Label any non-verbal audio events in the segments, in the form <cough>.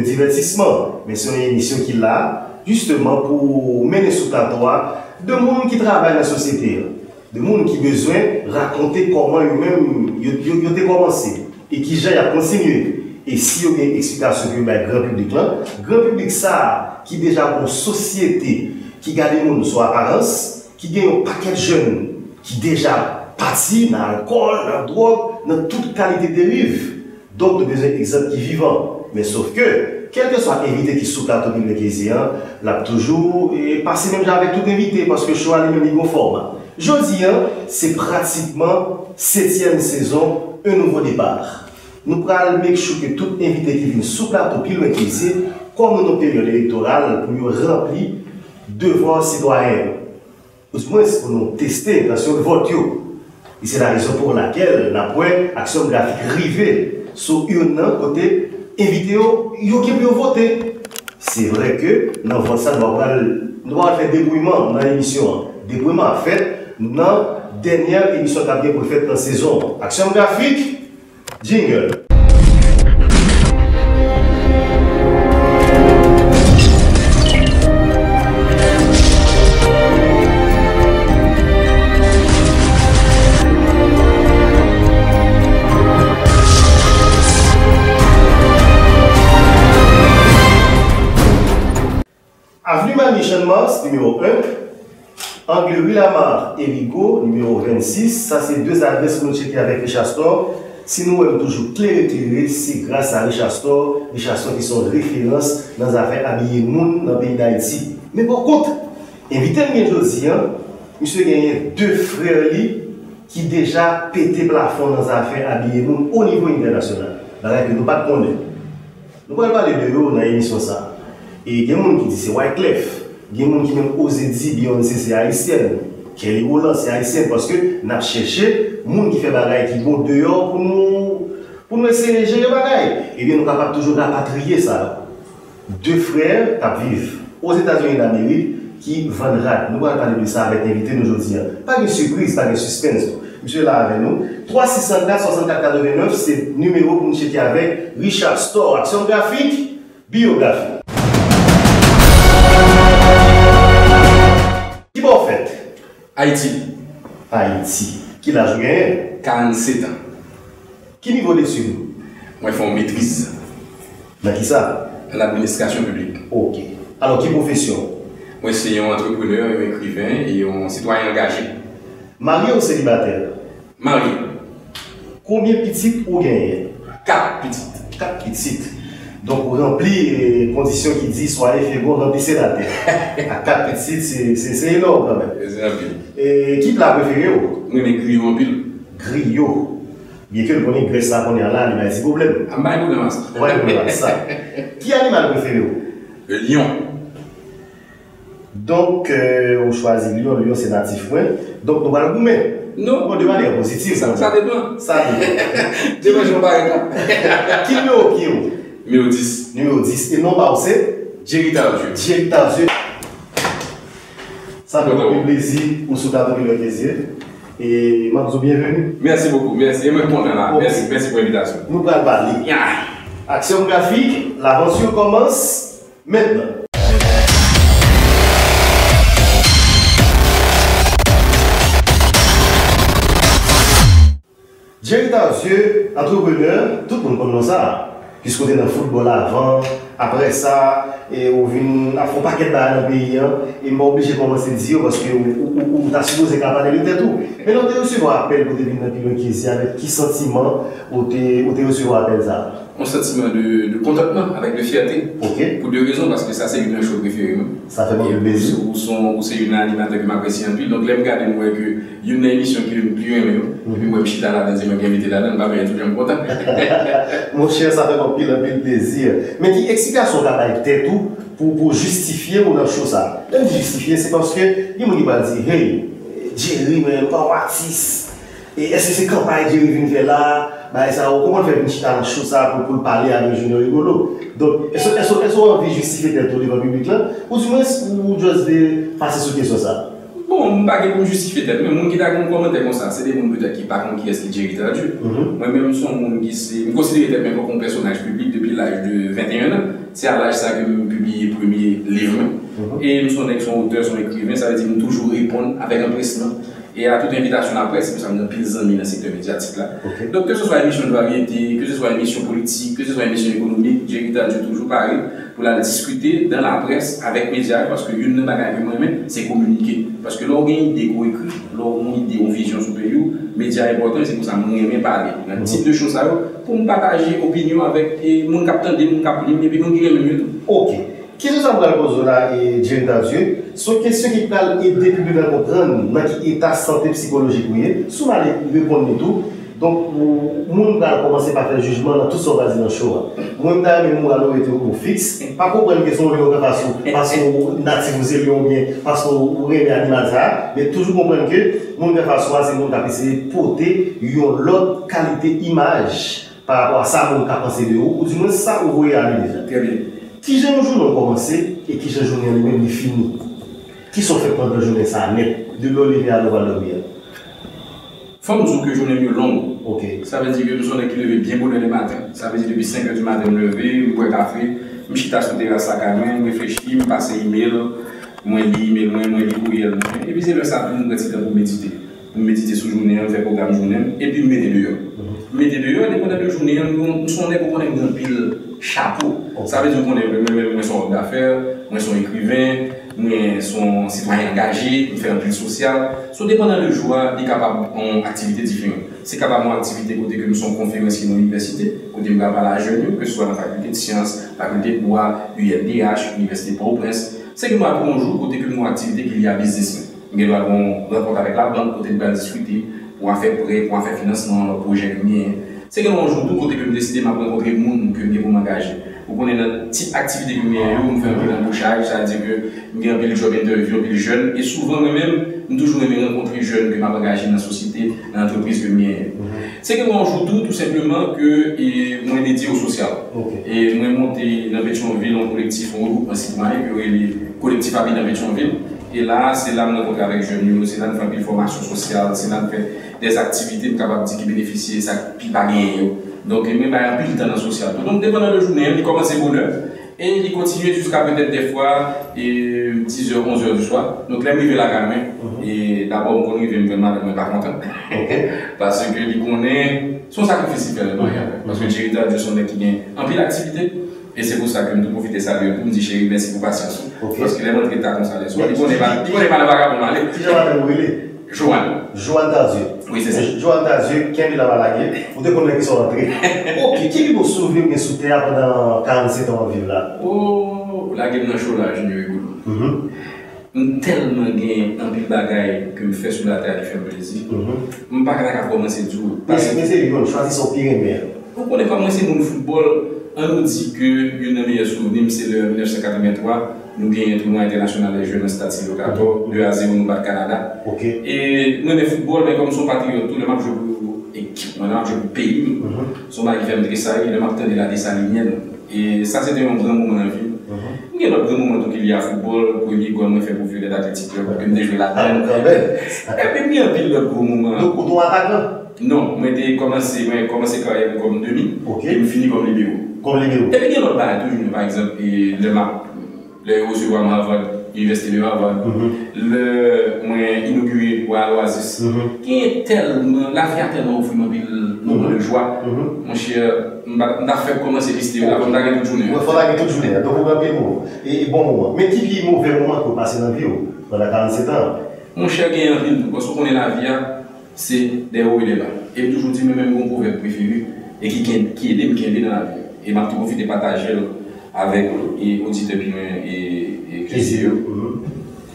de divertissement, mais c'est une émission qui l'a justement pour mener sous plateau de monde qui travaille dans la société, de monde qui besoin raconter comment eux-mêmes ont commencé et qui j'ai à continuer. Et si vous avez une explication que le grand public, là, grand public ça, qui déjà une société qui garde les gens sur apparence, qui gagne un paquet de jeunes qui déjà partis dans l'alcool, dans la drogue, dans toute qualité de dérive. Donc, nous avons besoin d'exemples qui vivants. Mais sauf que, quel que soit l'invité qui sous plateau de l'Ecclésia, l'a toujours et passé même avec tout invité parce que je suis allé même niveau format. Jeudi, c'est pratiquement septième saison, un nouveau départ. Nous prenons make sure que tout invité qui vient sous plateau de l'Ecclésia, comme nos périodes électorales, pour nous remplir devoirs citoyens. Au moins, pour nous tester sur le vote. Et c'est la raison pour laquelle la action graphique rivée sur une côté yo qui peut voter. C'est vrai que dans votre ça nous faire débrouillement dans l'émission. Débrouillement fait dans la dernière émission qu'a bien pour faire dans la saison. Action graphique, jingle. Numéro 1. Angle Willamar et Rigaud, numéro 26. Ça, c'est deux adresses que nous checkons avec Richard Store. Si nous avons toujours clair et c'est grâce à Richard Store, Richard Store qui sont références dans les affaires habillées dans le pays d'Haïti. Mais par contre, invité aujourd'hui, hein, monsieur gagné deux frères qui déjà pété plafond dans les affaires habillées au niveau international. D'ailleurs, que nous ne pas connaître. Nous ne pouvons pas parler de eux dans l'émission ça. Et il y a des gens qui disent c'est Wyclef. Il y a des gens qui même osé dire Beyoncé c'est haïtienne. Kelly Roland c'est haïtienne parce que nous avons cherché des gens qui font des qui vont dehors pour nous, pour nous essayer de gérer les choses. Et bien nous sommes capables toujours rapatrier ça. Deux frères qui vivent aux États-Unis d'Amérique qui vendent Nous allons parler de ça avec l'invité d'aujourd'hui. Pas de surprise, pas de suspense. Monsieur là avec nous. 3604 64 89, c'est le numéro pour nous checker avec Richard Store, action graphique, biographie. Haïti. Haïti. Qui l'a joué 47 ans. Qui niveau dessus Moi, je fais une maîtrise. Dans qui ça? Dans l'administration publique. Ok. Alors, qui profession? Moi, c'est un entrepreneur, un écrivain et un citoyen engagé. Marié ou célibataire? Marié. Combien de petites ou gagné Quatre petites. Quatre petites. Donc, on remplit les conditions qui disent soyez féconds, remplissez la terre. <laughs> à quatre petites, c'est énorme quand même. C'est un Et qui te l'a préféré oh? Nous, les griots en pile. Griots Bien que nous connaissons Grèce là qu'on est là, il y a des problèmes. Ah, bah, nous, on ça. Ouais, nous, ça. Qui animal préféré oh? Le lion. Donc, euh, on choisit lion, lion c'est natif, ouais. Donc, nous allons gourmet. Non. Bon, de manière positive. Ça, ça dépend. Ça dépend. <laughs> Demain, je vais pas arrêter. Qui le au pied oh? Numéro 10. Numéro 10. Et non pas c'est Jerry Tardieu. Jerry Tardieu. Ça fait un plaisir pour ce cadeau qui le plaisir. Et Mamzo, bienvenue. Merci beaucoup, merci. Et me content là. Merci, merci pour l'invitation. Nous allons parler. Action graphique, l'aventure commence maintenant. Jerry Tardieu, entrepreneur, tout le monde connaît ça. Puisqu'on était dans le football avant, après ça, et on vient à faire paquet de dans le pays, m'a obligé de commencer à dire parce que on a supposé parler de tout. Mais on a reçu un appel pour venir dans le pays avec qui sentiment on a reçu un sentiment de, de contentement, avec de fierté. Ok. Pour deux raisons, parce que ça c'est une chose préférée. Ça fait beaucoup de plaisir. Ou c'est une animateur qui m'apprécie en plus. Donc, regarde moi que il y a une émission qui est plus aimée. Et puis, moi, je suis là, je suis invité là, je suis toujours content. <laughs> Mon cher, ça fait beaucoup de plaisir. Mais qui explication qu'a été tout pour, pour justifier ou chose ça justifier, c'est parce que, il m'a dit, hey, Jerry, mais pas artiste. E eske se kampanye di yo vin ve la, ba e sa ou koman fe vin chita nan chou sa pou pou pale a mi junior Igolo. Don, eso an vi justife tel to devan publik lan, ou sou mwen ou jose de pase sou kesyon sa? Bon, m bagè pou justife tel, men moun ki da kon komante kon sa, se de moun bete ki pa kon ki eske djeri tel adjou. Mwen men m son moun ki se, m konsidere tel men kon kon personaj publik depi l'aj de 21 an, se a l'aj sa ke m publie premier livre. E m son ek son auteur, son ekriven, sa ve di m toujou repon avèk an presman. E a tout invitasyon apres, se mwen sa mwen pil zanmi nan sektor mediatik la. Donc, ke se swa emisyon de variété, ke se swa emisyon politik, ke se swa emisyon ekonomik, djeri literatur toujou pari pou la diskute dan la pres avèk mediak, paske yon nan bagay mwen men, se komunike. Paske lor gen ide kou ekri, lor moun ide ou vizyon sou peryou, medya important, se pou sa moun remen pale. Nan tip de chos a yo, pou moun pataje opinyon avèk moun kapitan de moun kapitan, epi moun ki remen yon. Ok. Kise sa moun alpozo la, Djen Tadjou, sou kesyon ki pral ede publik nan kompran, nan ki etat sante psikolojik ou ye, sou man repon nou tou, Donk moun nan komanse pa fè jujman nan tout chou. Moun nan men moun anou ete ou fix. Pa kou pren kesyon ou yon kapasyon. Pasyon nativouze yon bien. Pasyon ou reme animaza. Men toujou kou pren ke moun kapasyon se moun kapise pote yon lot kalite imaj par rapport a sa moun kapase de ou. Ou di moun sa ou voye ane deja. Ki jen jou nan komanse e ki jen jounen ane men ni fini. Ki son fè pwant nan jounen sa anet de l'olive ane waloye. Fon mzou ke jounen myo long. Sa ve di ke mzou ne ki leve bien bonnen le maten. Sa ve di debi 5 di maten mleve, mwen kwe kafe, mwen chita sou tega sa kamen, mwen flechi, mwen pase email, mwen li email mwen, mwen li kouyel mwen. E pi se lè sa pou mwen retite pou medite. Mwen medite sou jounen, mwen fè program jounen, e pi mwen mette deyo. Mwen mette de yo, de konen de jounen, mwen son ne pou konen mwen pil chapo. Sa vezi nou konen mwen son homme d'affer, mwen son ekriven, mwen son sitwanyen engaje, mwen fè an pil sosyal. So depenan le jwa, di kapab an aktivite diferent. Se kapab an aktivite kote ke mwen son konferansi nan universite, kote mwen kapab la jouni, ke sou an fakulte de siyans, fakulte de boa, UNDH, Universite Port-au-Prince. Se ke mwen apon jou kote ke mwen aktivite ki li a bizisme. Mwen gen do avon renkonte avèk la bank kote mwen diskute, ou an fè pre, ou an fè finansman, ou projek mien. Se gen anjou tou kote ke m deside m apren kontre moun ke m gen pou m angaje. Ou konen nan tip aktivite ke m gen yo, m fè an pil an bouchaj, sa di ke m gen an pil job interview, an pil jen, e souvan m mèm m toujou m renkontri jen ke m angaje nan sosyete, nan antreprise ke m gen yo. Se gen anjou tou tout sepleman ke mwen dedye ou sosyal. E mwen monte nan Betionville an kolektif, an kolektif avè nan Betionville, E la, se la mwen anpotre avèk jen yo, se la mwen fè anpil formasyon sosyal, se la mwen fè des aktivite mwen kapab di ki beneficye sa pi bagyen yo. Donc, il m'a un peu de temps social. Donc, dépendant de la journée, il commence à 9h et il continue jusqu'à peut-être des fois 10h, 11h du soir. Donc, là, il la gamin. Et d'abord, on connaît vraiment de pas content. Parce que il connaît son sacrifice fait le Parce que Dieu son qui gagne en pile d'activité. Et c'est pour ça que je profite de ça pour me dire, chérie, merci pour patience. Parce que les gens qui étaient comme ça, il connaît pas le vagabond. Qui Joanne. Joanne Dazieu. Oui, c'est ça. Joanne Dazieu, qui est la Malagué, vous devez connaître qui sont rentrés. <laughs> ok, qui vous sous terre pendant 47 ans vivre là? Oh, la gueule dans le là, je ne gain un pile bagaille que me fait sur la ne pas son pas mon football. an nou di ke yon nan meye souvenim se le 1983 nou genye tournoi internasyonal de jeunes stati yo kato, 2 a 0 nou bat Kanada. Ok. E mwen de foutbol, mwen kom son pati yo tou, le map je pou ekip, mwen ap je pou peyi, mhm. son map ki fèm dresa yo, le map ten de la desa linyen. E sa se te yon gran mouman an vi. Mwen mhm. gen lop gran mouman tou ki li a foutbol, pou yon gol mwen fè pou violet atletik yo, mwen de jwe la ten. E pe mi an pil lop gran mouman. Nou koutou atak nan? Non, mwen de komanse karyen kom demi, mwen fini kom libero. Comme. Comme libéraux. Et puis, il y a un toujours, par exemple, le map le recevoir Harvard, l'université de Harvard, le moins inauguré à l'Oasis, qui est tellement, la vie a tellement offert une de joie. Mon cher, on a fait commencer l'histoire on a gagné toute journée. Il faut gagner toute journée, donc vous avez bon et bon moment. Mais qui est mauvais moment que vous passez dans la vie pendant 47 ans? Mon cher, il y a un film, parce qu'on est la vie, c'est des hauts et des bas. Et toujours dit, même mon proverbe préféré, et qui, qui aide, qui aide dans la vie. Et m'a tout de partager avec auditeurs et, et chrétiens,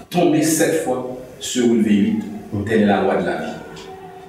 tomber sept fois, se relever huit, telle est la loi de la vie.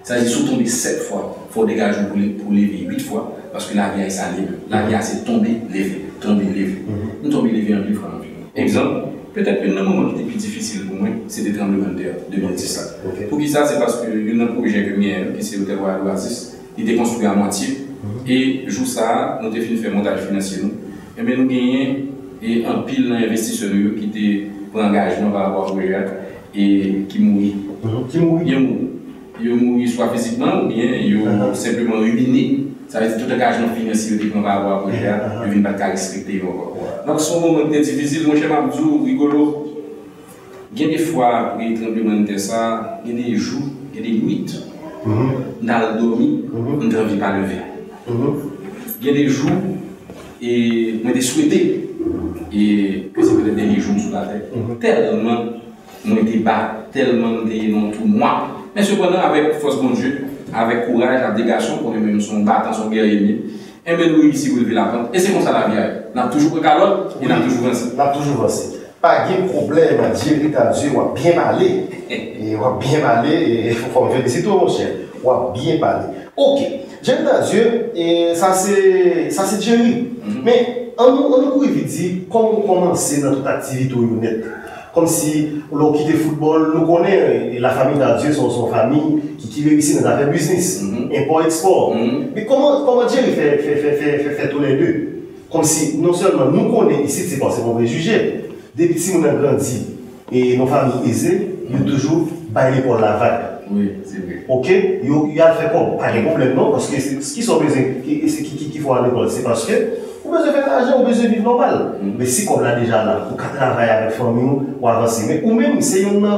Ça veut dire, si tomber sept fois, il faut dégager pour, pour lever huit fois, parce que la vie, ça lève. La vie, c'est tomber, lever, tomber, lever. Nous tomber, lever en en vie. Exemple, peut-être que le moment qui était plus difficile pour moi, c'était le tremblement de terre de 2017. Pour qui ça, c'est parce que y a un projet que j'ai, qui c'est l'hôtel Royal Oasis, il était construit à moitié. E jou sa, nou te fin fè montaj finansye nou. E men nou genyen, e an pil nan investisyon nou yo ki te prangaj nan va avwa proje ak, e ki moui. Mhm. Ki moui? Yo moui. Yo moui swa fizikman ou bien yo mhm. sepleman rubini. Sa vezi tout akaj nan finansye yo te pran va avwa proje ak, yo vin bat ka respekte yo akwa. Donk son moun mhm. te divizil, moun chè mabzou, rigolo. Gen de fwa, gen de trembleman de sa, gen de jou, gen de luit, nan al domi, moun te anvi pa leve. Il y a des jours, et on a souhaité, et que c'est peut-être des derniers jours sous la tête, tellement on était bas, tellement dans tout moi. Mais cependant, avec force bon Dieu, avec courage, abnégation, pour nous-mêmes, son battant, son guerrier, et bien nous ici, vous levez la pente. Et c'est comme ça la vie. On a toujours calotte, et on a toujours avancé. On a toujours avancé. Pas de problème, Dieu, Dieu, on va bien parler. <laughs> Et on va bien parler, et il faut faire des tout, mon cher. On va bien parler. Ok, j'aime Dieu, et ça c'est, ça. Mhm. Mais, on nous, on dit, comment commencer dans toute activité honnête comme si l'on quitté le football, nous connaissons la famille d'Adieu, son, son famille qui, qui réussit dans la business, mm-hmm. import-export. Mm-hmm. Mais comment, comment Dieu fait, fait, fait, fait, fait, fait tous les deux? Comme si non seulement nous connaissons ici, c'est pas qu'on veut juger. Depuis si nous avons grandi et nos familles aisées, nous toujours baillé pour la vague. Oui, c'est vrai. Ok? Il y a fait quoi Pas complètement, parce que ce qui sont besoin, qui, qui, qui, faut à l'école, c'est parce que vous besoin faire l'argent, vous besoin vivre normal. Mm. Mais si comme là déjà là, vous travailler avec la famille ou avancer, mais ou même c'est une.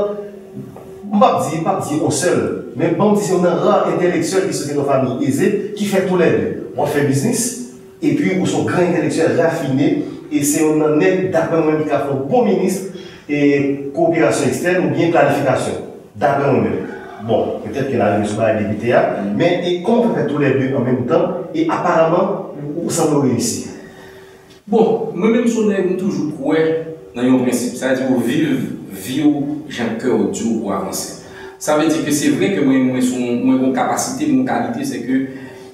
Je ne pas dire, pas dire seul, mais bon, c'est un rare intellectuel qui sont dans nos familles aisées, qui fait tous les deux. On fait business, et puis ils sont grands intellectuels raffinés, et c'est un aide d'après moi qui a fait un bon ministre, et coopération externe ou bien planification. D'après moi-même. Bon, peut-être qu'il a sur la débuté, mais et on peut faire tous les deux en même temps, et apparemment, ça nous réussit Bon, moi-même, je suis toujours coué dans un principe. Ça veut dire vivre, vivre, j'ai un cœur dur pour avancer. Ça veut dire que c'est vrai que moi, mon capacité, mon qualité, c'est que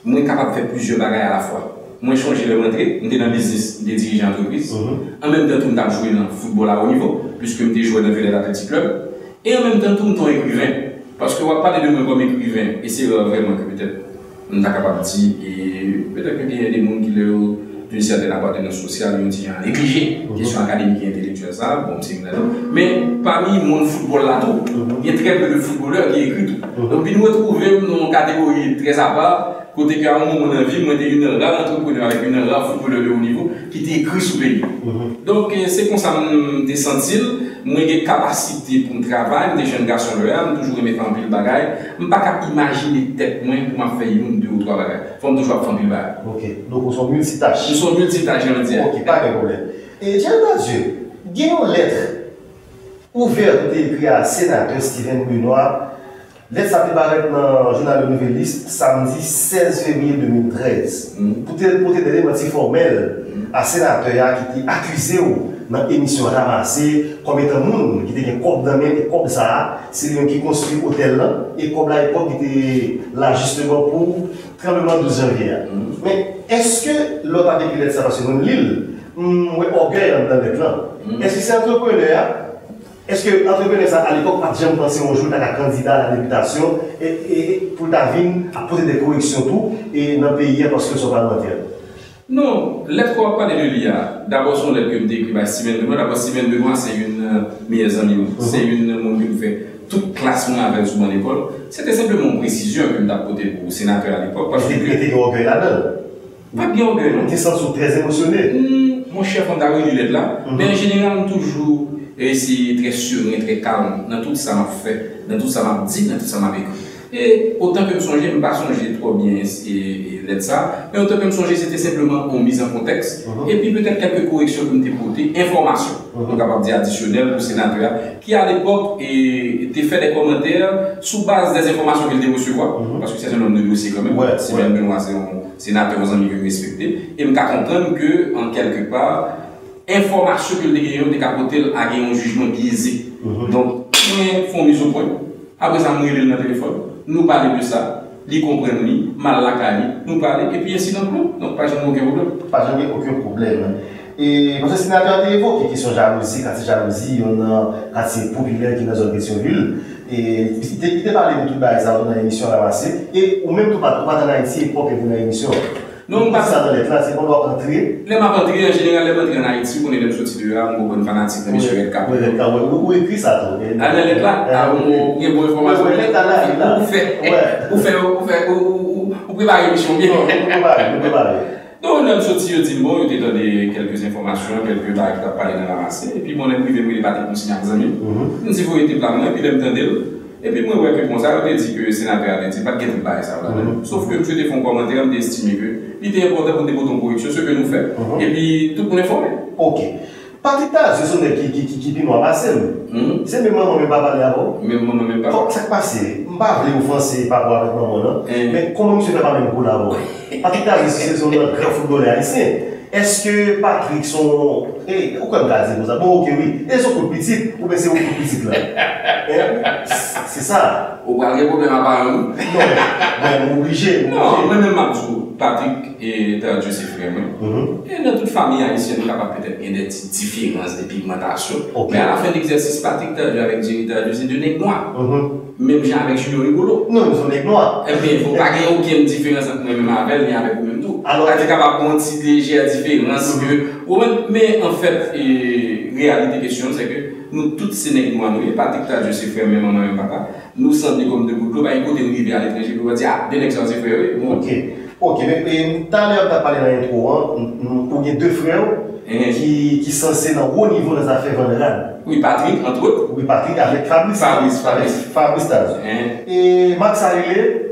moi, suis capable de faire plusieurs bagages à la fois. Moi, changé de rentrée, j'étais dans le business des dirigeants d'entreprise. Mm-hmm. En même temps, je suis joué dans le football à haut niveau, puisque je joué dans le Village Athletic Club. Et en même temps, tout le temps écrivain. Parce que on va parler de moi comme écrivain, et c'est vraiment que peut-être on est capable de dire, et peut-être qu'il y a des gens qui le d'une certaine appartenance sociale, ils ont négligé. La question académique et intellectuelle, ça, bon, c'est Mais parmi mon football là, tout, il y a très peu de footballeurs qui écrivent tout. Donc, nous retrouvons dans une catégorie très à part, côté qu'à un moment dans la vie, moi, j'étais une rare entrepreneur avec une rare footballeur de haut niveau qui était écrit sous pays. Donc, euh, c'est comme ça que je senti, moi, j'ai des capacités pour le travail, des jeunes garçons de l'heure, toujours aimé faire un de. Je ne peux pas imaginer tête moi pour faire une, deux ou trois bagailles. Il faut toujours faire un de bagaille. Ok, donc on sont multitâches. Nous sommes multitâches, je veux dire. Ok, pas de problème. Et tiens, Dieu, il y a une lettre ouverte écrite à sénateur Steven Benoît Lettre ça paraître dans le journal Le Nouvelliste samedi 16 février 2013. Mm. Pour te donner des éléments formels à sénateur qui était accusé dans l'émission ramassée comme étant monde qui était un corps dans et comme ça, c'est lui qui construit l'hôtel là et comme à l'époque qui était là justement pour tremblement de janvier. Mm. Mais est-ce que l'autre avec lettre ça parce que l'île, mm, orgueil dans le plan. Est-ce que c'est entrepreneur? Est-ce que l'entrepreneur, à l'époque, pas jamais pensé un jour à candidat à la députation et, et pour David à poser des corrections tout et dans le pays parce que ce parlementaire Non, qu'on va parler de l'IA. D'abord, son lettre que je par Simone Benoît. D'abord, Simone Benoît, c'est une euh, meilleure amie. Mhm. C'est une monde qui fait tout classement avec sous mon école. C'était simplement une précision que je apporté pour le sénateur à l'époque. Parce que tu orgueil là-dedans. Pas bien orgueil, non. Tu sens très émotionné. Hmm, mon chef, on a est là. Mhm. Mais en général, toujours et c'est très sûr, très calme dans tout ça m'a fait, dans tout ça m'a dit, dans tout ça m'a vécu. Et autant que je songeais, je ne pas songer trop bien et, et ça, mais autant que je songeais, c'était simplement une mise en contexte, uh-huh. et puis peut-être quelques corrections que nous portées, informations, uh-huh. donc capable dire additionnelles pour le sénateur, qui à l'époque était fait des commentaires sous base des informations qu'il devait recevoir, uh-huh. parce que c'est un homme de dossier quand même, c'est même Benoît, c'est un sénateur aux amis que je respecte, et je comprendre que, en quelque part, information que le gagnant de capoter a gagné un jugement biaisé. Donc, nous font mise au point. Après ça, nous dans le téléphone, nous parlons de ça, ils comprennent, mal la cali, nous parlons, et puis ainsi dans le Donc, pas jamais aucun problème. Pas jamais aucun problème. Et parce que sénateur a évoqué question jalousie, quand c'est jalousie, on a quand c'est populaire qui est dans une question ville. Et il t'a parlé de tout ça dans l'émission avancée. Et ou même tout pas dans Haïti, époque dans l'émission. Non, mwen pa sa nan let la, se mwen wap entri. Le mwen entri, en general, le mwen entri an Haiti, konen lèm soti de ya, mwen bon fanatik, mwen chou et kap. Mwen et kap, mwen ou ekri sa to. An nan let la, an mwen gen bon informasyon. Mwen let la, an nan let la. Ou fe, ou fe, ou prepare misyon bien. Ou prepare, ou prepare. Non, lèm soti yo di mwen, yo te donne kelkez informasyon, kelkez bagay ki ta pale nan ramase, epi mwen lèm prive mwen lèm pati konsinyan zami. Mwen si vou ete plan mwen, epi lèm tende lèm. E pi mwen wè ke konsa, yo te di ke senatè alè, te pat gen mwen baye sa wè. Sof ke mwen te fon komantè, mwen te estime ke il était important pour des boutons correction, ce que nous faisons. Et puis, tout le monde est formé. Ok. Partitage, ce sont des qui qui qui qui qui passé. C'est même moi même pas parlé avant. Même moi même pas. Comment ça passe Je pas voulu offenser par rapport avec maman. Mais comment monsieur fait pas même pour Patrick Tavis, se son nan gran foudbole haïsien, eske Patrick son... E, ou kon kaze pou sa? Bon, ok, oui. E son kou pitit, ou ben se <laughs> eh, ou kou pitit la. Se sa. Ou pa gen problem apan ou? Non, men m'oblige. Non, men men m'abdou, Patrick mm-hmm. et Tavis se fremen. E nan tout fami haïsien, nou kapap petèp gen de diferans de pigmentasyon. Men a la fin d'exersis Patrick Tavis avèk Jerry Tavis, se denek mwa. Mm-hmm. Mèm jan avèk Julio Rigolo. Nou, nou son dek noa. E pe, fò pa gen yon ken diferans an mèm avèl, mèm avèk ou mèm tou. Ate kapap kon ti deje a diferans. Mhm. Ou mèm, mèm an fèt, realite kesyon, se ke nou tout se nek nou an nou, e pati ki ta dje se fè mèm an mèm papa, nou sante kom de gout, nou ba yon kote nou rive al etreje, nou va di, ah, a, denek sa se fè, mèm. Bon. Ok, ok, mèm, tan lè an ta pale nan yon tro an, nou gen dè frè ou, Eh, ki sanse nan wou nivou nan zafè vandran. Oui, Patrick, antre. Oui, Patrick, avèk Fabrice. Fabrice, Fabrice. Fabrice Taz. Eh. E Max Arile,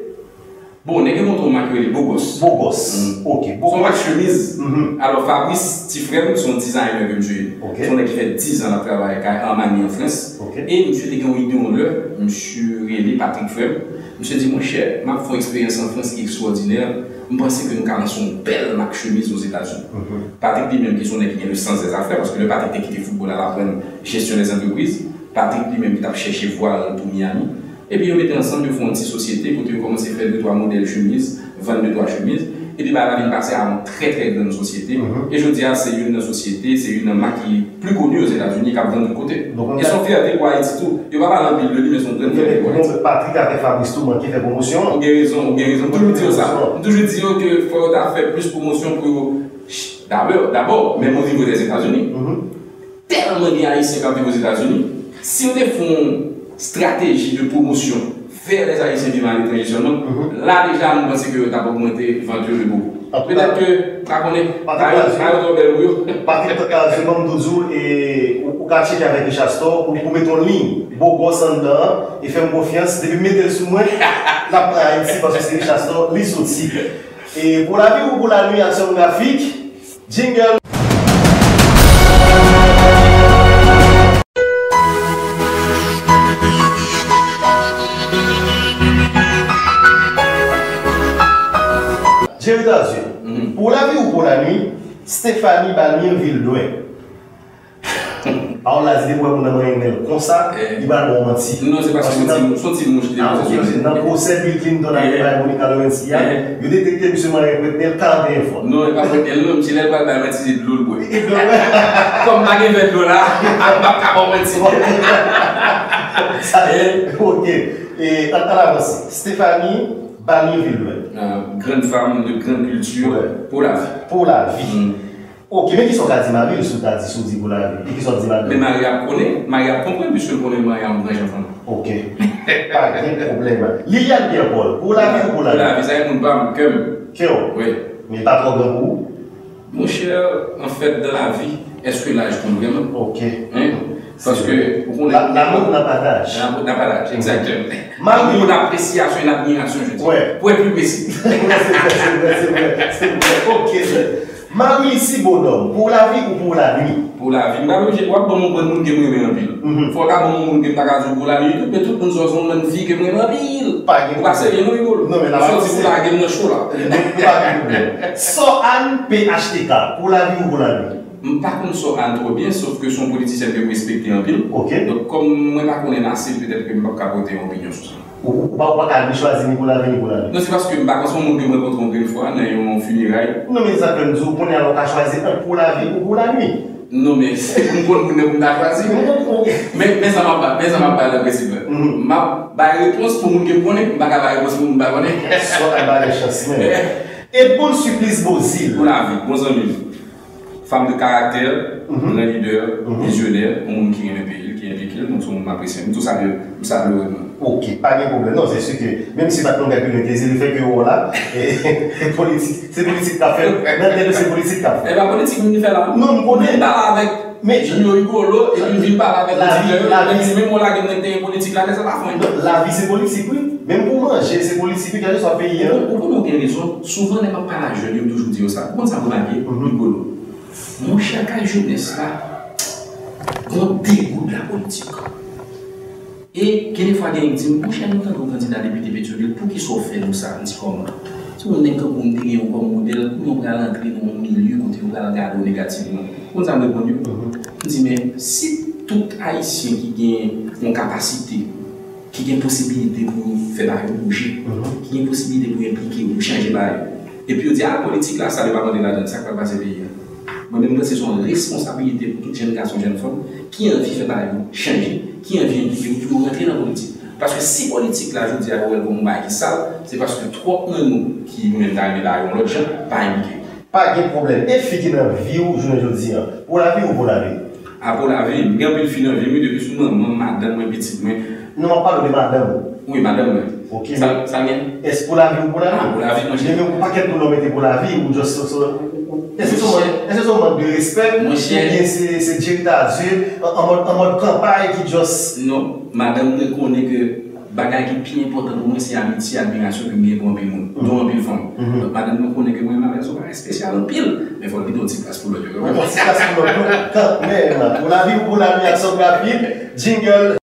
Bon, que mon Max est beau gosse. Beau gosse. Mm. Ok. Beau son chemise. Mm-hmm. Alors, Fabrice, frère, son 10 ans et que je Ok. Son qui fait 10 ans de travail en Mani en France. Ok. Et monsieur, les gars, là, monsieur Réli, Patrick Frère. Monsieur dit, mon cher, ma fait une expérience en France extraordinaire. Je pense que nous avons une belle marque chemise aux États-Unis. Mm-hmm. Patrick lui-même qui sont qui le sens des affaires, parce que le Patrick qui était football à la gestion des entreprises. Patrick lui-même qui a cherché voir pour Miami. Et puis, ils mettent ensemble, ils font une petite société pour commencer à faire deux, trois modèles chemises, vendre deux, trois chemises. Et puis, bah, vie passée à une très, très grande société. Mhm. Et je dis, ah, c'est une société, c'est une marque qui est plus connue aux États-Unis qui a besoin de côté. Donc, ils sont fiers de quoi Haïti tout. Ils ne vont pas dans le ville, mais ils sont très fiers de Patrick a fait Fabrice tout, qui fait promotion. On a raison, on a raison. Toujours dire ça. Toujours dire qu'il faut faire plus de promotion pour. D'abord, d'abord, même au niveau des États-Unis. Mhm. Tellement de Haïtiens qui vivent aux États-Unis. Si on fait stratégie de promotion vers les Haïtiens vivant à l'étranger seulement, là déjà, on pense que tu as augmenté de beaucoup. Peut-être que, tu connais, Patrick, vais toujours et au quartier avec les chasseurs pour mettre en ligne, beau gosse en dedans, et faire confiance, depuis mettre sur moi, <laughs> la ici parce que c'est les chasseurs, les aussi. Et pour la vie ou pour la nuit action graphique, jingle. J'ai entendu. Mm -hmm. Pour la vie ou pour la nuit, Stéphanie Balmire doué. A ah, ou la zide mwen moun nan mwen enel kon sa, i ban mwen manti. Non, se pa se son ti mouj. A ou ki nan posèd Bill Clinton a yon baye Monika Lewinsky a, yo detekte msè mwen rekret nel 41 fwa. Non, el nou mchilè pa baye manti zid loul bwe. Kom bagen vet lola, an bak ka mwen manti. Sa, ok. E, an tan avansi. Stéphanie, Loin. Euh, grande femme de grande culture pour la vie. Pour la vie. Mm. Ok, mais qui sont dit ma vie, sous ta dit pour la vie qui sont dit ma vie Mais Maria connaît, Maria comprend puisque connaît Maria en grand enfant. Ok, <laughs> pas de problème. Liliane Pierre-Paul, pour la vie ou pour la vie Pour la vie, ça est mon comme. Kéo Oui. Mais pas trop grand pour Mon cher, en fait, dans la vie, est-ce que l'âge compte vraiment? Ok. Hein? Parce que. L'amour n'a pas d'âge. L'amour n'a pas d'âge, exactement. <laughs> L'amour d'appréciation et d'admiration, je dis. Ouais. Pour être plus précis. <laughs> c'est vrai, c'est vrai, c'est vrai. Ok. Marie ici, bonhomme, pour la vie ou pour la nuit? Pour la vie. Marie, je crois que bon monde qui en pile. Il faut que bon monde qui pour la nuit. Mais tout le monde soit une fille qui en pile. Pas de problème. Non, mais la vie. C'est la game de chaud là. Pas de problème. So Anne PHTK, pour la vie ou pour la nuit? Par contre, ça trop bien, sauf que son politicien peut respecter en pile. Ok. Donc, comme moi, je connais assez, peut-être que je ne peux pas capoter mon opinion sur ça. Ou pas pas choisir ni pour la vie ni pour la vie Non, c'est parce que par contre, mon que je rencontre une fois dans un funérailles. Non, mais ça nous qu'on a pour la vie ou pour la nuit. Non, mais c'est pour qu'on ne choisir. Mais mais ça m'a pas, mais ça m'a pas le principe. Ma réponse pour je je ne pas réponse pour je. Soit la chance. Et Paul Supplice Bozil. Pour la vie, bons amis. femme de caractère, mhm. un leader, mhm. visionnaire, un monde qui est le pays, qui est impliqué, donc son apprécié. Tout ça, tout ça, le Ok, pas de problème. Non, c'est sûr que même si maintenant on a plus le désir, le fait que on l'a, c'est politique, c'est politique qu'a fait. Maintenant, c'est politique qu'a fait. Eh et la politique, non, on fait là. Non, on est là avec. Mais je ne rigole pas, et puis je parle avec la vie. La vie, c'est même là que nous politique, là, ça la fin. Non, la vie, c'est politique, oui. Même pour manger, c'est politique, quel que soit pays. Pour nous, raison, souvent, on n'est pas la jeune, je toujours dire ça. Comment ça vous va bien, mhm. rigolo? Mwen chaka jounes la, kon degou de la politik. E kene fwa gen yon di, mwen chaka nou tan kon kandida depite Petionville pou ki sou fè nou sa anti-koman. Si mwen nen kon kon degou kon model, mwen yon pral antre nou milieu konti yon pral gado negativman. Mwen zan mwen kon yon. Mwen di men, si tout haisyen ki gen yon kapasite, ki gen posibilite pou fè baryo bouji, mhm. ki gen posibilite pou implike ou chanje baryo, epi yo di, a politik la sa de pa mande la dan, sa kwa pa se veye. Moi-même, c'est son responsabilité pour toute jeune garçon, jeune femme, qui a envie de faire changer, qui a envie de pour rentrer dans la politique. Parce que si politique là, je dis à vous, comme qui ça, c'est parce que trop un nous qui nous arrivé là, on l'autre gens, pas impliqué. Pas de problème. Et fille dans la vie je ne dis hein. Pour la vie ou pour la vie? Ah, pour la vie, bien plus fin dans la vie, mais depuis souvent, moi, madame, moi, petite, moi, Non, on parle de madame. oui, madame. Ok. Ça, ça vient. Est-ce pour la vie ou pour la vie? Ah, pour la vie, moi, Je n'ai même pas qu'elle pour l'homme pour la vie ou juste. Ese son man de respect, se djek ta zil, an mod kampay ki jos. Non, madame de konen ke bagay ki pi important mwen se amiti, admirasyon ki mwen bon pi moun, don pi fon. Madame de konen ke mwen mwen rezon an espesyal an pil, men fon li don ti plas pou lò. Don ti plas pou lò, kan men, pou la vi ou pou la mi akson rapide, jingle.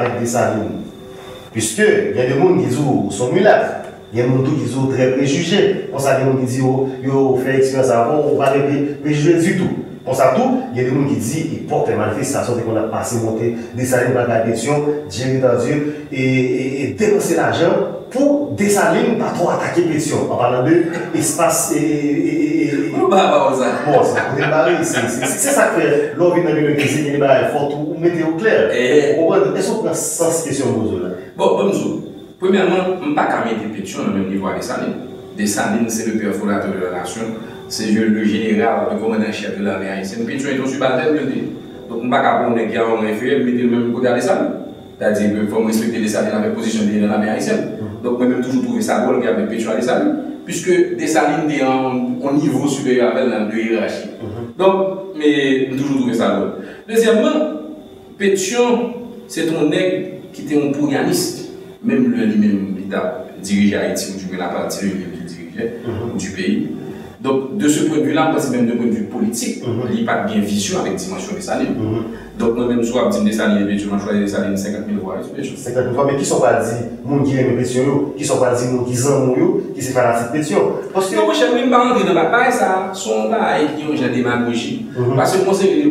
Avec des salines Puisque il y a des gens qui disent sont mulâtres, il y a des gens qui disent très préjugés, on sait des gens qui disent yo fait expérience avant, on va pas préjugés du tout. On sait tout, il y a des gens qui disent ils portent des manifestations qu'on a passé monter des salines par la pétition, Dieu Dieu, et, et, et dépenser l'argent pour Dessalines pas trop attaquer pétition. En parlant de espace et. Ou bah, bah, ça. Bon, ça, vous démarrez, c'est ça que fait l'envie de le cuisine, il est fort, ou mettez eh, eh. au clair. Est-ce qu'on prend sens question vous là Bon, bonjour. Premièrement, je ne pas qu'à mettre pétition au même niveau à Dessalines. Dessalines, c'est le père fondateur de la nation, c'est le général, le commandant-chef de l'armée haïtienne. Pétition est un subalterne, je dis. Donc, je ne pas qu'à prendre les gars en inférieur, mettez le même côté à Dessalines. C'est-à-dire qu'il faut respecter Dessalines avec position de l'armée haïtienne. Donc, moi-même, toujours trouvé ça drôle qu'il y avait pétition à des Salines, puisque des Salines étaient en, niveau supérieur avec la hiérarchie. Donc, mais toujours trouvé ça drôle. Deuxièmement, Pétion, c'est un nègre qui était un programmiste. Même lui, lui-même, il a dirigé Haïti, ou du moins la partie lui-même qui dirigeait, du pays. Donc, de ce point de vue-là, même de point de vue politique, Mhm. il n'y a pas bien vision avec dimension des salines. Mhm. Donc, moi-même, soit je dis des salines, puis je choisi des salines 50 000 voix, c'est des choses. 50 fois, mais qui sont pas dit, moun qui aime pétition, qui sont pas dit, moun qui moun yo, qui pétition. Parce que. Non, moi, je ne pas rentrer dans la bataille, ça, son bail qui ont de démagogie. Mhm. Parce que moi, c'est les gens,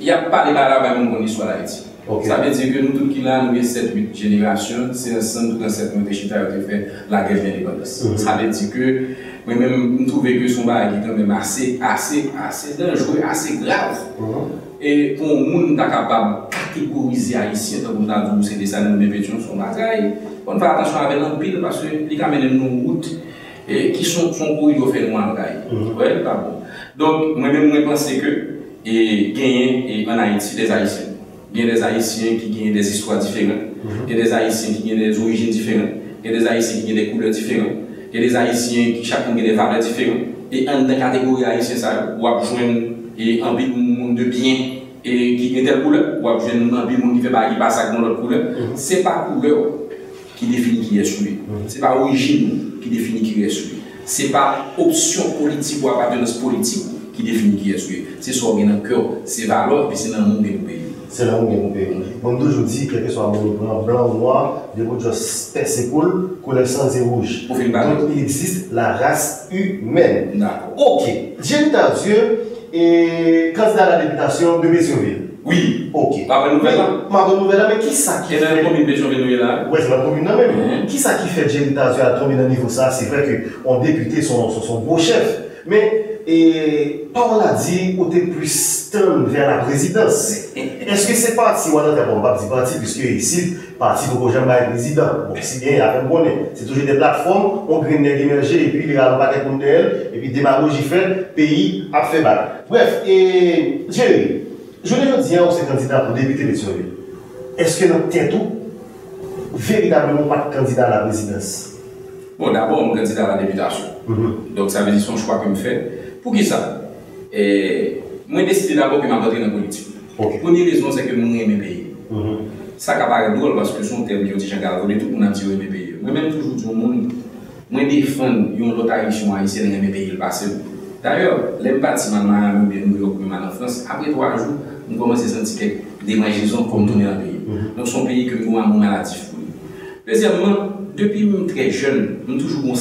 il n'y a pas de balades avec mon histoire d'Haïti. Ça veut dire que nous, tous qui là, nous avons 7-8 générations, c'est ensemble, tout dans cette chita, qui fait la guerre de l'indépendance. Mhm. Ça veut dire que, mwen men mwen trouve ke son bagay ki tan men ase, ase, ase denjwe, ase grav. Uh-huh. E pou moun ta kapab kategorize a isye, tan moun ta djou se desa nou men petyon son bagay, kon fè atasyon avè nan pil, paswe li kamene nou gout, e, ki son kou yon fè nou an bagay. Uh-huh. Wè, pa bon. Don, mwen men mwen pense ke, e, genyen e, an Haiti, des Haitien. Genyen des Haitien ki genyen des histwa diferent, uh-huh. genyen des Haitien ki genyen des orijin diferent, genyen des Haitien ki genyen des koule diferent, A des Haïtiens qui chacun gagne des valeurs différentes. Et en des catégories haïtiennes, ça, ou et un peu monde de bien et qui gagne telle couleur, ou à joindre un peu monde qui fait qui avec l'autre couleur. C'est pas couleur qui définit qui est celui. C'est pas origine qui définit qui est celui. C'est pas option politique ou appartenance politique qui définit qui est celui. C'est soit bien dans le cœur, c'est valeur, et c'est là où on est pays. Bon, toujours dit, quel que soit mon blanc, blanc ou noir, les autres juste percent coule, couleur sang et rouge. Pour. Donc, il existe la race humaine. D'accord. Ok, Dieu Dieu et candidat à la députation de Pétionville. Oui. Ok. Ma bonne nouvelle là Ma bonne nouvelle là, mais qui ça qui fait... Et dans la commune de Pétionville là? Oui, c'est la commune là même. Qui ça qui fait Jerry Tazio à tomber dans le niveau ça? C'est vrai qu'on député son, son, son beau chef. Mais et on a dit qu'on était plus tendre vers la présidence. Est-ce que c'est parti ou on a bon, pas parti puisque ici, parti pour jamais être président. Bon, si bien, il y a c'est toujours des plateformes, on green émerger et puis il y a un paquet contre elle, et puis démagogie fait, pays a fait mal. Bref, et Jerry, je ne dire aux candidats pour débuter les Est-ce que notre tête tout véritablement pas candidat à la présidence? Bon, d'abord, on candidat à la députation. Mm-hmm. Donc, ça veut dire son choix que je fais. Pour qui ça? Et Moi, j'ai décidé d'abord que je vais dans la politique. Pour une raison, c'est que je mes pays. Ça paraît drôle parce que son terme, je dis, j'ai gardé tout le monde a dit, pays. Moi-même, toujours, tout le monde, moi, défends une autre haïtien haïtien dans mes pays passé. D'ailleurs, l'empathie, maintenant, ou bien New York, même en France, après trois jours, on commence à sentir des démangeaisons comme tourner le pays. Mhm. Donc, son pays que nous avons maladie. Deuxièmement, depuis très jeune, nous avons toujours une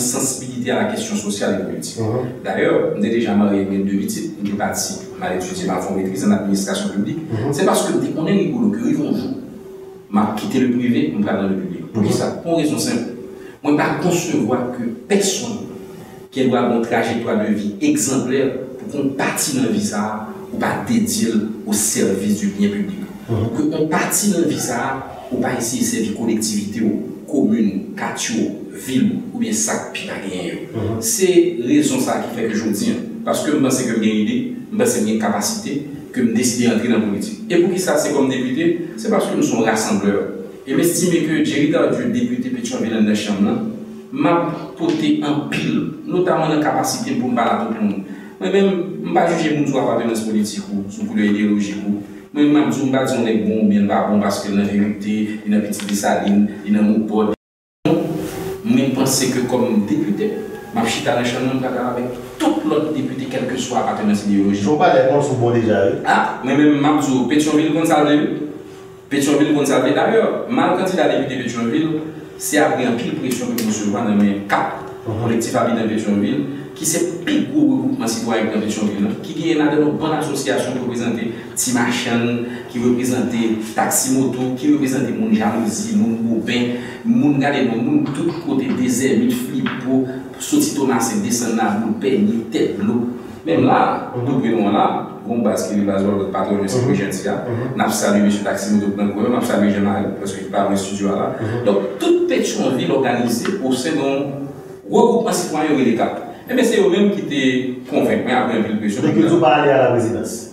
sensibilité à la question sociale et politique. Mhm. D'ailleurs, nous avons déjà marié avec deux petites, nous avons parti, mal étudié ma maîtrise en administration publique. Mhm. C'est parce que dès qu'on est rigolo, que vont jouer, m'a quitté le privé, on va dans le public. Pour qui ça? Pour une raison simple. Moi, je ne pas concevoir que personne qui doit avoir une trajectoire de vie exemplaire pour qu'on partisse dans le visa ou pas dédié au service du bien public. Que on partisse dans le visa ou pas essayer de servir collectivité commune, quartier, ville ou bien ça qui pas gagné. Mhm. C'est raison ça qui fait que je dis parce que je pense que j'ai une idée, je pense que j'ai une capacité que je décide d'entrer dans la politique. Et pour qui ça c'est comme député, c'est parce que nous sommes rassembleurs. Et m'estimer que j'ai du député Pétionville la chambre, m'a porté un pile, notamment la capacité pour me parler à tout le monde. Moi-même, je ne pas juger mon politique ou couleur idéologique. Moi-même, je ne pas dire qu'on est bon ou bien pas bon parce que la vérité, il y a une petite saline, il y a. Mais je pense que comme député, je suis la chambre avec tout l'autre député, quel que soit appartenance idéologique. Je ne pas les sur bon déjà. Ah, moi-même, je suis Pétionville Gonsalve. Pétionville Gonsalve. D'ailleurs, mal candidat député Pétionville, c'est après un pile pression que nous recevons dans le CAP, mhm. collectif habitant Pétionville, ki se pi gwo regroupman sitwoyek nan Pétionville nan, ki genye nan denon ban asosyasyon ki reprezentè Timachan, ki reprezentè Taksimoto, ki reprezentè moun Jalousie, moun Goubin, moun gade nan moun tout kote Dezè, Mil Flipo, Sotitonase, Desenab, Loupè, Nitè, Blou. Mèm la, dout gwenon la, goun baske li la zwa lout patron de se mhm. projen si la, mhm. nap salu M. Taksimoto pou nan kouyon, nap salu Jemal, preske ki parle studio la. Donk, tout Pétionville organizè ou se don regroupman sitwoyek ou le kap. Mais c'est eux-mêmes qui étaient convaincus après un peu de pression. Donc, ils pas allé à la résidence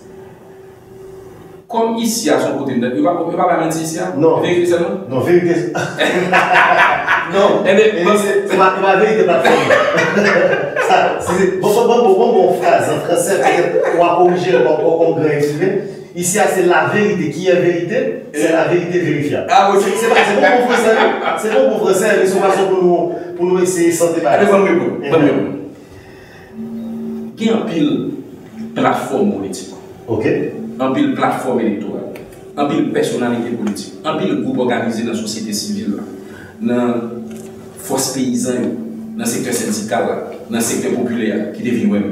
comme ici à son côté, ne va pas mentir ici hein? Non. Vérité seulement Non, vérité. <laughs> non. C'est ma vérité pas <laughs> C'est bon, bon, bon, bon, bon phrase en français, va corriger comme grand écrivain. Ici, c'est la vérité. Qui est vérité? C'est la vérité vérifiable. Ah oui. C'est bon pour français. C'est bon pour français, mais c'est façon pour nous, pour nous essayer de santé par Allez, bonne réponse. Y a plateforme politique. Un pile plateforme électorale. Un personnalité politique. Un pile groupe organisé dans la société civile. Dans la force paysanne, dans le secteur syndical, dans le secteur populaire, qui devient même.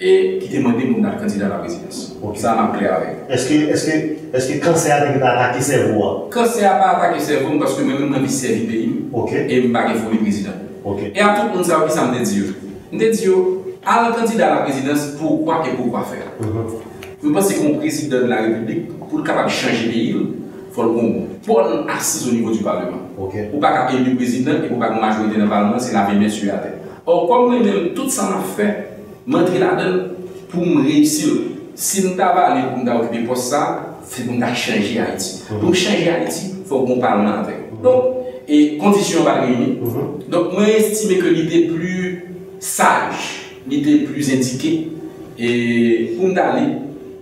Et qui demandait mon candidat à la présidence. Ça m'a plu avec. Est-ce que, est-ce que, est-ce que quand c'est cerveau Quand c'est pas attaqué cerveau, parce que moi-même, je suis servi pays. Et je ne pas président. Et à tout le monde, ça, me dit. Me à la candidat à la présidence, pourquoi et pourquoi faire? Je pense que le président de la République, pour être capable de changer le pays, il faut le bon assise au niveau du Parlement. Okay. Pour pas qu'il le président et pour pas une majorité dans le Parlement, c'est la même sur la tête. Or, comme moi-même, tout ça m'a fait, m'entrer là-dedans pour me réussir. Si nous avons pour nous occuper pour ça, c'est pour nous changer Haïti. Mhm. Pour changer Haïti, il faut qu'on parle avec. Mhm. Donc, et conditions va réunir. Mhm. Donc, moi, j'estime que l'idée plus sage, l'idée plus indiquée, et pour nous aller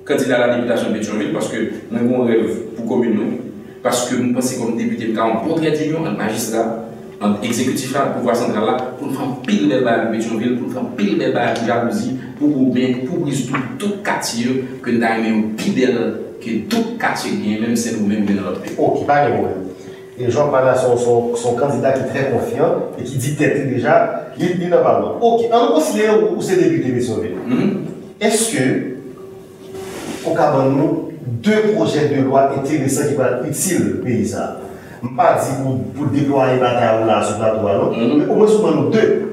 candidat à la députation de Pétionville, parce que nous avons un rêve pour commune, parce que nous pensons comme député, nous avons un bon trait d'union, un magistrat, entre exécutif là, pouvoir central là, pour nous faire pile de bail à Pétionville, pour nous faire pile de bail à jalousie, pour bien, pour briser tout, tout quartier que nous avons fidèle, que tout quartier même si nous-mêmes dans notre pays. Ok, pas de problème. Et Jean Pana, son, son, son, candidat qui est très confiant et qui dit tête déjà, il dit non, pardon. Ok, on considère où c'est député Pétionville. Mm -hmm. Est-ce que, au cas nous deux projets de loi intéressants qui vont être utiles au pays. Je ne pas dire pour, pour déployer la bataille là sur le plateau, non? Mm-hmm. mais au moins souvent nous deux.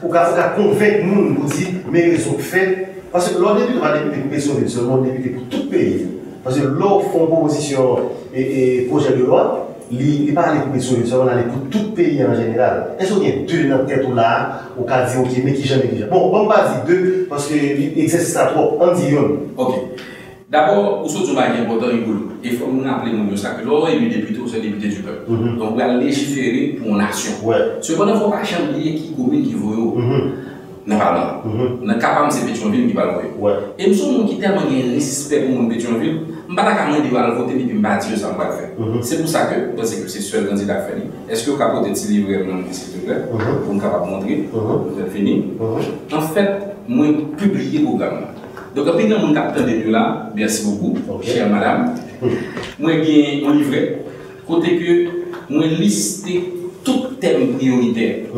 Pour convaincre nous, nous dire, mais raisons fait. Parce que débute, on va débuter pour de seulement débuter pour tout le pays. Parce que l'on font proposition et, et projet de loi, li pa ale pou pe solusyon, ale pou tout peyi an jeneral. E sou gen 2 nan tèt ou la, ou ka di ok, me ki jan, me ki jan. Bon, bon pa di 2, paske li eksersis la 3, an di yon. Ok. D'abord, ou sou djouba gen botan yon goulou. E fòm nou aple moun yo sakè. Lò, yon yon deputé ou se deputé du peuple. Mm -hmm. Donk wè al légiféré pou nasyon. Wè. Seponan fò pa chan liye ki koumine ki voyo. Mm -hmm. Nan pa nan. Mm -hmm. Nan kapam se Petionville ki balon yo. Wè. E msou moun ki telman gen respect pou moun Petionville, mbata kaman di wale vote ni pi mbati yo san wale fe. Se pou sa ke, pwese ke se suel kandidat fe ni, eske yo kapote ti livre mwen ki se te ple, pou m kapap montre, pou m fini. En fèt, mwen publiye kou gaman. Donk api gen moun kapitan de diyo la, byansi beaucoup, chèr madame, mwen gen yon livre, kote ke mwen liste tout tem prioriter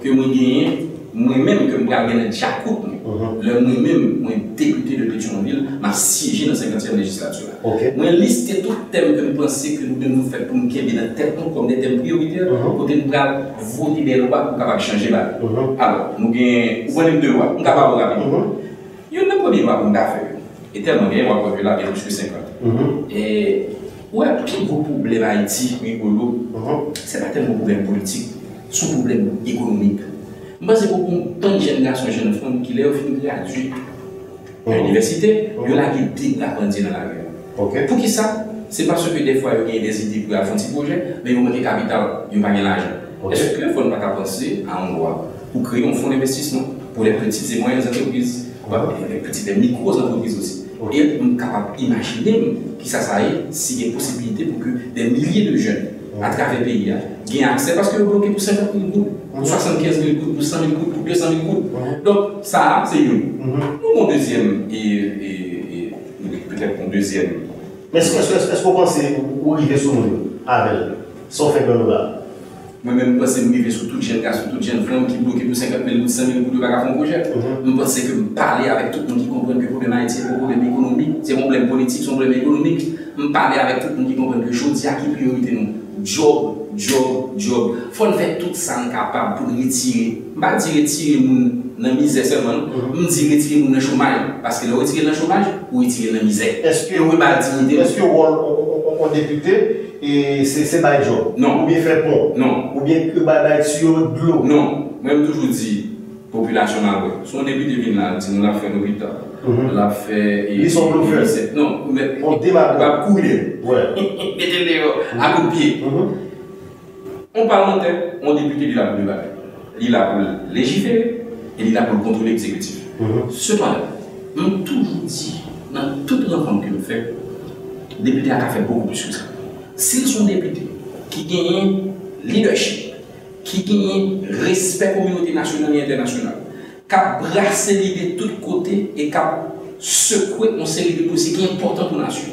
ke mwen genye Mwen menm ke mwen gade gen chakout mwen, mhm. lè mwen menm mwen depute de Petionville, mwen siyeje nan 50e legislatura. Mwen liste tout tem ke mwen pense ke nou devons fèk pou mwen kebe nan tèt nou kom de tem prioriter, kote nou pral voti de lwa pou kapab chanje la. Mhm. Alors, nou gen, ou konen de lwa, mwen kapab ou rapi. Yon nan pwemi lwa pou mwen da fè, etèl mwen gen wak wak yon la gen mwen chwe 50. E, wè, pi vò poublem Haiti, wè yon lò, se pa tem mwen poublem politik, sou poublem ekonomik. Mwen se pou pou ton jen gason jen fon ki le ou fin gradu à l'université, yo la ki dik la kondi nan la gen. Pou ki sa, se pa sou ke defwa yo genye des ide pou la fon ti proje, men yo mwen kapital, yo pa gen l'ajan. Eske ke fon pa ka pense a an doa pou kreye un fon d'investissement pou les petites et moyennes entreprises, les petites et micros entreprises aussi. Et mwen kapap imagine ki sa sa e si gen posibilite pou ke den milliers de jeunes à travers le pays gagnent accès parce que vous bloquez pour 50 000 gouttes, pour 75 000 gouttes, pour 100 000 gouttes, pour 200 000 gouttes. Donc, ça, c'est une. Nous, mon deuxième, et, peut-être mon deuxième. Mais est-ce que vous pensez où arriver sur nous, avec, sans faire de là? Moi-même, je pense que je sur toute jeune sur toute jeune femme qui bloque pour 50 000 ou 100 000 gouttes de faire un projet. Je pense que parler avec tout le monde qui comprend que le problème Haïti est un problème économique, c'est un problème politique, c'est un problème économique. Je parler avec tout le monde qui comprend que il y a qui priorité nous? Job, job, job. Il faut faire tout ça capable pour retirer. Je ne pas dire retirer la misère seulement, je dis retirer dans le chômage. Parce que le retirer dans le chômage ou retirer dans la misère. Est-ce que est-ce que on député et c'est pas job? Non. Ou bien faire pont Non. Ou bien que bah sur de l'eau? Non. Même toujours population là, son député vient là, dit nous l'a fait l'hôpital. On l'a fait. Ils sont bluffeurs. Non, mais. On démarre. On va couler. Ouais. <laughs> Mettez-les à coup de pied. On parlementaire, on député, il a pour Il a pour légiférer et il a pour contrôler l'exécutif. Cependant, on toujours dit, dans toute réforme que nous faisons, les députés ont fait beaucoup plus que ça. S'ils sont députés qui gagnent leadership, qui gagnent respect communauté nationale et internationale, qui a brassé l'idée de tous côtés et qui a secoué une série de dossiers qui sont importants pour la nation.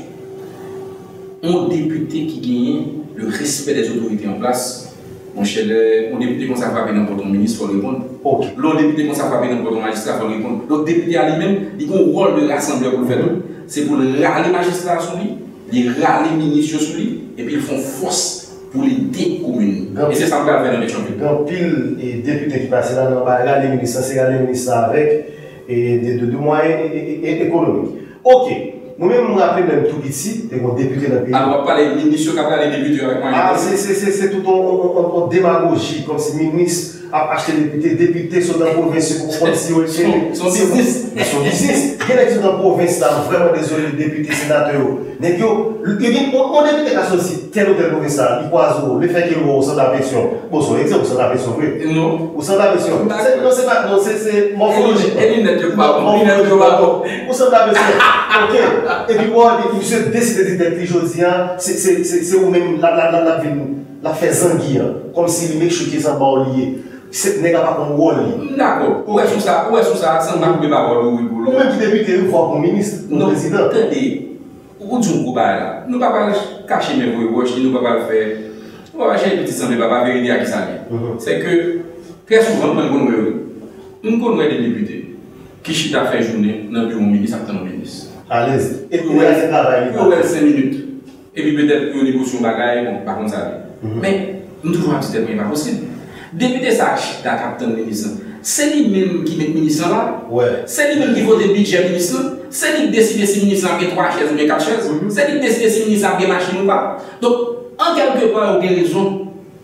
Un député qui gagne le respect des autorités en place, mon cher, un député comme ça va venir n'importe ministre, il répondre. Okay. L'autre député comme ça va venir n'importe magistrat, il répondre. L'autre député à lui-même, il a un rôle de rassembleur pour le faire. C'est pour râler magistrat sur lui, il râler ministre sur lui, et puis ils font force pour les. Et c'est ça qu'on va faire dans les champions. Donc, pile et député qui passe là, on va regarder le ministre, c'est regarder le ministre avec et de, de, de moyens économiques. Ok. Nous-mêmes, nous rappelons même tout ici, des députés dans le pays. Alors, on va parler de ministre qui a parlé députés avec moi. Ah, c'est tout en démagogie, comme si ministre députés, députés sont dans la province pour prendre si on Son. Son la province là, vraiment désolé, députés, sénateurs. Mais yo, qui a choisi telle ou il croise le fait qu'il y a au centre de la pension. Bon, la pension, oui. Non. La pension. Non, c'est pas, non, c'est morphologique. Et il n'est pas bon. Il n'est pas bon. De la pension. Ok. Et puis, moi, monsieur décide de la, la, la, la, la fait zanguille, comme si le mec choqué sans bas lié. C'est n'est pas comme rôle. D'accord. Où est-ce ça Où est-ce ça Ça ne va pas parole ou Ou même qui député, une fois comme ministre, comme président. Attendez. Où tu me là? Nous ne pouvons pas cacher mes voix, nous ne pouvons pas le faire. On va acheter un petit sang, mais pas vérifier à qui ça vient. C'est que, très souvent, nous connaissons nous connaissons des députés qui chita fait journée dans le bureau ministre, dans le ministre. Allez-y. Et puis. Puis, ouais, 5 minutes? Et puis, peut-être que négocier un bagage, bon, par contre, ça arrive. Mhm. Mais, nous toujours un petit peu, pas possible. Député la capitaine ministre, c'est lui-même qui met le ministre là. C'est lui-même qui vote le budget ministre. C'est lui qui décide si le ministre a 3 chaises ou 4 chaises. Mhm. C'est lui qui décide si le ministre a machine ou pas. Donc, en quelque part, il y a.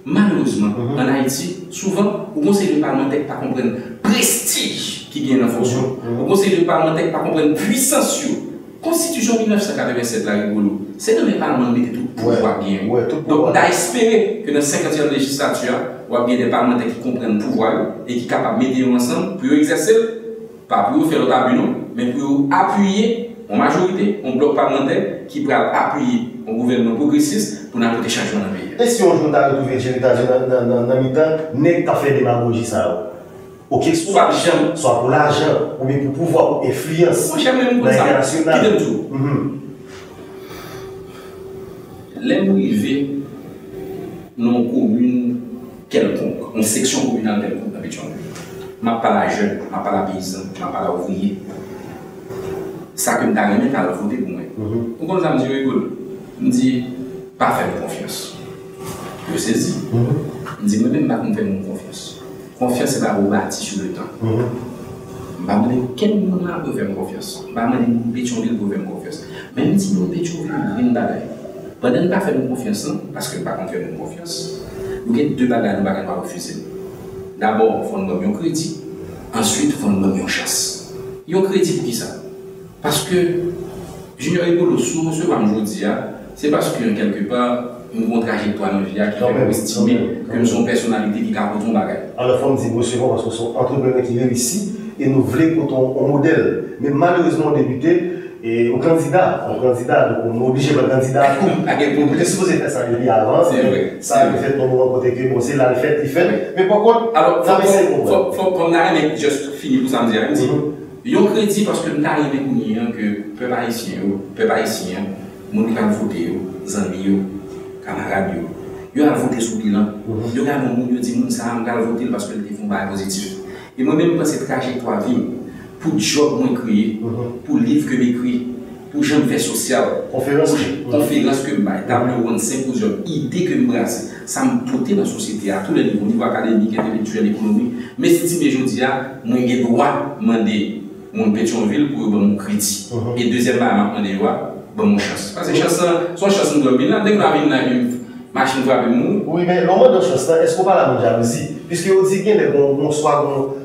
Malheureusement, mhm. en Haïti, souvent, au conseil parlementaire pas comprendre prestige qui gagne la fonction. Au conseil parlementaire pas comprendre Constitution 1987, la c'est dans les parlements qui tout pouvoir bien. Donc, on a espéré que dans la 50e législature, on a bien des parlementaires qui comprennent le pouvoir et qui sont capables de mettre ensemble pour exercer, pas pour faire le tableau, mais pour appuyer en majorité un bloc parlementaire qui peut appuyer un gouvernement progressiste pour apporter changement dans le pays. Et si on joue dans le héritage dans le mi-temps, n'est pas fait démagogie ça Ok, soit, soit pour l'argent, ou bien pour pouvoir, pour influence dans l'international. Qui tout? Mhm. Les arrivés dans une commune quelconque, une section communale quelconque d'habitude. Je ne pas la jeune, je ne pas la paysan, je ne pas la ouvrier. Ça que je suis à voter pour moi. Vous comprenez ça, je. Je dis, pas faire confiance. Je saisis. Je dis, moi-même, je ne pas faire confiance. Confiance, pas bâti sur le temps. Je me dis, quel moment peut faire confiance? Je me dis, Pétionville peut faire confiance. Même si nous, Pétionville, nous une bagaille. Pendant ne pas faire confiance, parce que pas confiance, nous avons deux bagages nous ne pas refuser. D'abord, il faut nous donner un crédit. Ensuite, il faut nous une chasse. Il y a un crédit pour qui ça Parce que Junior Epolo, sous M. Bamjoudia, c'est parce que quelque part, nous une trajectoire dans la vie qui fait estimer que nous sommes une personnalité qui capote un bagage. Alors, il faut me dire, monsieur, parce que sont entrepreneurs qui réussissent et nous voulons pour un modèle. Mais malheureusement, débuté, et au candidat, au candidat, donc on est obligé de candidat à supposé faire ça depuis avant, ça a fait ton moment côté que bon, c'est là le fait, il fait. Mais par contre, alors, faut, faut, qu'on arrive juste finir pour ça me dire. Il y a un crédit parce que nous arrivons à dire que peuple haïtien, peuple haïtien, mon qui va amis, camarades, ils ont voté sous bilan. Ils ont dit que ça va voter parce que ils font un positif. Et moi-même, pour cette trajectoire vie, pour le job que créé, pour le livre que j'écris, pour le fait social, conférence, conférence que je fais, tableau, symposium, idée que je brasse, ça me porte dans la société à tous les niveaux, niveau académique, intellectuel, économique. Mais si je dis, moi, j'ai droit de demander mon Pétionville pour mon crédit. Et deuxièmement, je ban moun chans. Pase chans nan, son chans nou do bin nan, dek nan vin nan yon machin vwa ben moun. Oui, men, loman do chans nan, esko pa la moun jalousi? Piske yo di gen dek moun swa moun